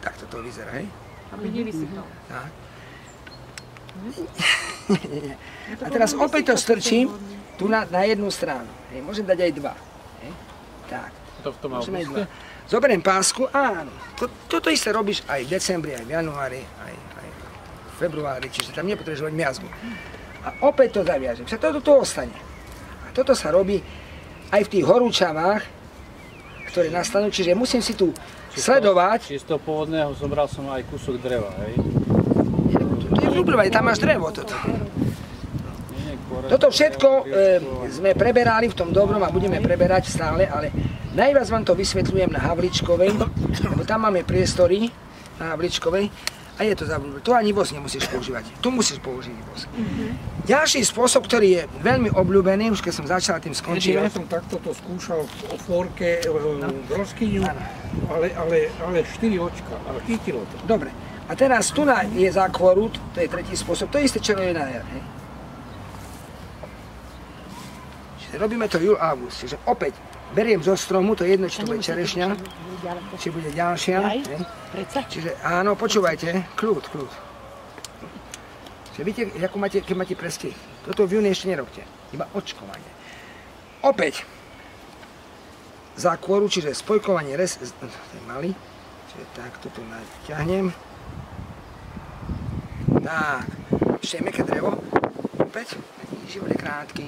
Tak toto vyzerá, hej? Aby nevysychal. Tak. A teraz opäť to strčím tu na, na jednu stranu. Hej, môžem dať aj dva. Hej. Tak. To v tom Môžeme dva. Zoberiem pásku, áno. To, toto isté robíš aj v decembri, aj v januári, aj, aj v februári, čiže tam nepotrebuješ hovať miazgu. A opäť to zaviažem. Však toto tu ostane. A toto sa robí aj v tých horúčavách, ktoré nastanú, čiže musím si tu sledovať. Čiže z toho pôvodného zobral som aj kúsok dreva, hej? To je vrúbľovanie, tam máš drevo toto. Toto všetko e, sme preberali v tom dobrom a budeme preberať stále, ale najviac vám to vysvetľujem na Havličkovej, lebo tam máme priestory na Havličkovej. A A je to zabudnuté. Tu ani vosk nemusíš používať. Tu musíš použiť vosk. Ďalší spôsob, ktorý je veľmi obľúbený, už keď som začal, tým skončil. Ja som takto to skúšal o forke, no. broskyňu, ale, ale, ale 4 očka, ale chytilo to. Dobre. A teraz tu na je zákvorút, to je tretí spôsob, to je isté, je na jar. Čiže robíme to júl, august. Čiže opäť beriem zo stromu, to je jedno, či to bude čerešňa, či bude ďalšia. Čiže áno, počúvajte, kľud, kľud. Čiže vidíte, ako máte, keď máte prestih. Toto v júni ešte nerobte, iba očkovanie. Opäť, zákvoru, čiže spojkovanie res, to je malý, čiže takto tu naťahnem. Tak, ešte je meké drevo, opäť, život je krátky.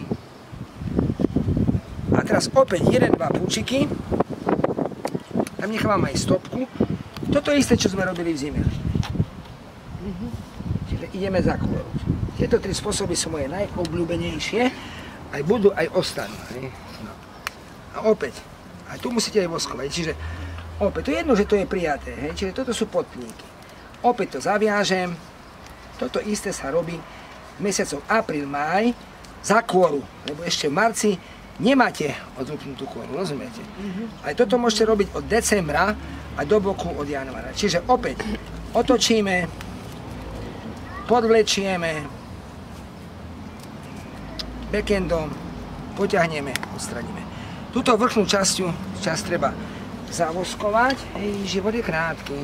A teraz opäť 1-2 púčiky, tam nechávam aj stopku. Toto je isté, čo sme robili v zime. Čiže ideme za kôru. Tieto tri spôsoby sú moje najobľúbenejšie, aj budú, aj ostanú. No. A opäť, aj tu musíte aj voskovať, čiže opäť, to je jedno, že to je prijaté, čiže toto sú potníky. Opäť to zaviažem, toto isté sa robí v mesiacoch apríl, máj, za kôru, lebo ešte v marci nemáte odrupnutú kôru, rozumiete? Aj toto môžete robiť od decembra a do boku od januára. Čiže opäť otočíme, podvlečieme, backendom, poťahneme, odstraníme. Túto vrchnú časťu, časť treba zavoskovať, hej, život je krátky.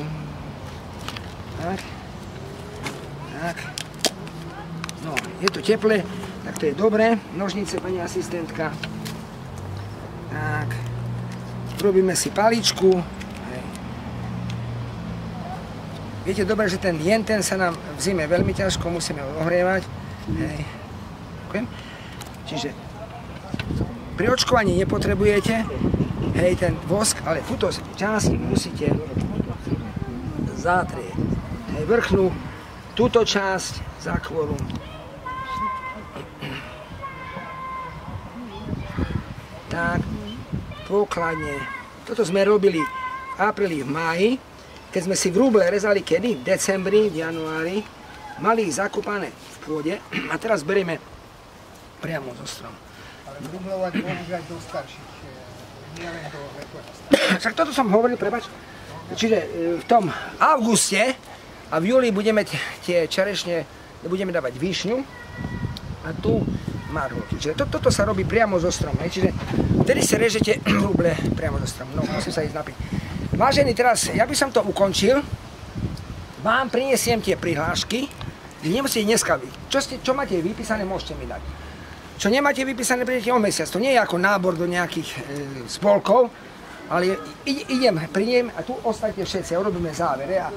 Tak, tak. No, je to teple, tak to je dobré. Nožnice, pani asistentka. Tak. Robíme si paličku. Viete dobre, že ten jenten sa nám v zime veľmi ťažko musíme ohrievať. Hej. Čiže pri očkovaní nepotrebujete hej, ten vosk, ale túto časť musíte zatrieť. Hej, vrchnú túto časť zákvoru. Tak, pokladne. Toto sme robili v apríli, v máji, keď sme si v rúble rezali kedy? V decembri, v januári. Mali ich zakúpané v pôde a teraz berieme priamo zo stromu. Ale grublovať môžeš aj do starších, eh, nielen do. Však toto som hovoril, prepač. Čiže e, v tom auguste a v júli budeme tie čerešne, budeme dávať výšňu a tu marhulky. Čiže to, toto sa robí priamo zo stromu. hej. Čiže vtedy si režete ruble priamo zo stromu. No, musím sa ísť napiť. Vážení, teraz ja by som to ukončil. Vám priniesiem tie prihlášky. Vy nemusíte dneska vy. Čo, ste, čo máte vypísané, môžete mi dať. Čo nemáte vypísané, prídete o mesiac. To nie je ako nábor do nejakých e, spolkov, ale idem pri nem a tu ostatne všetci urobíme závere. A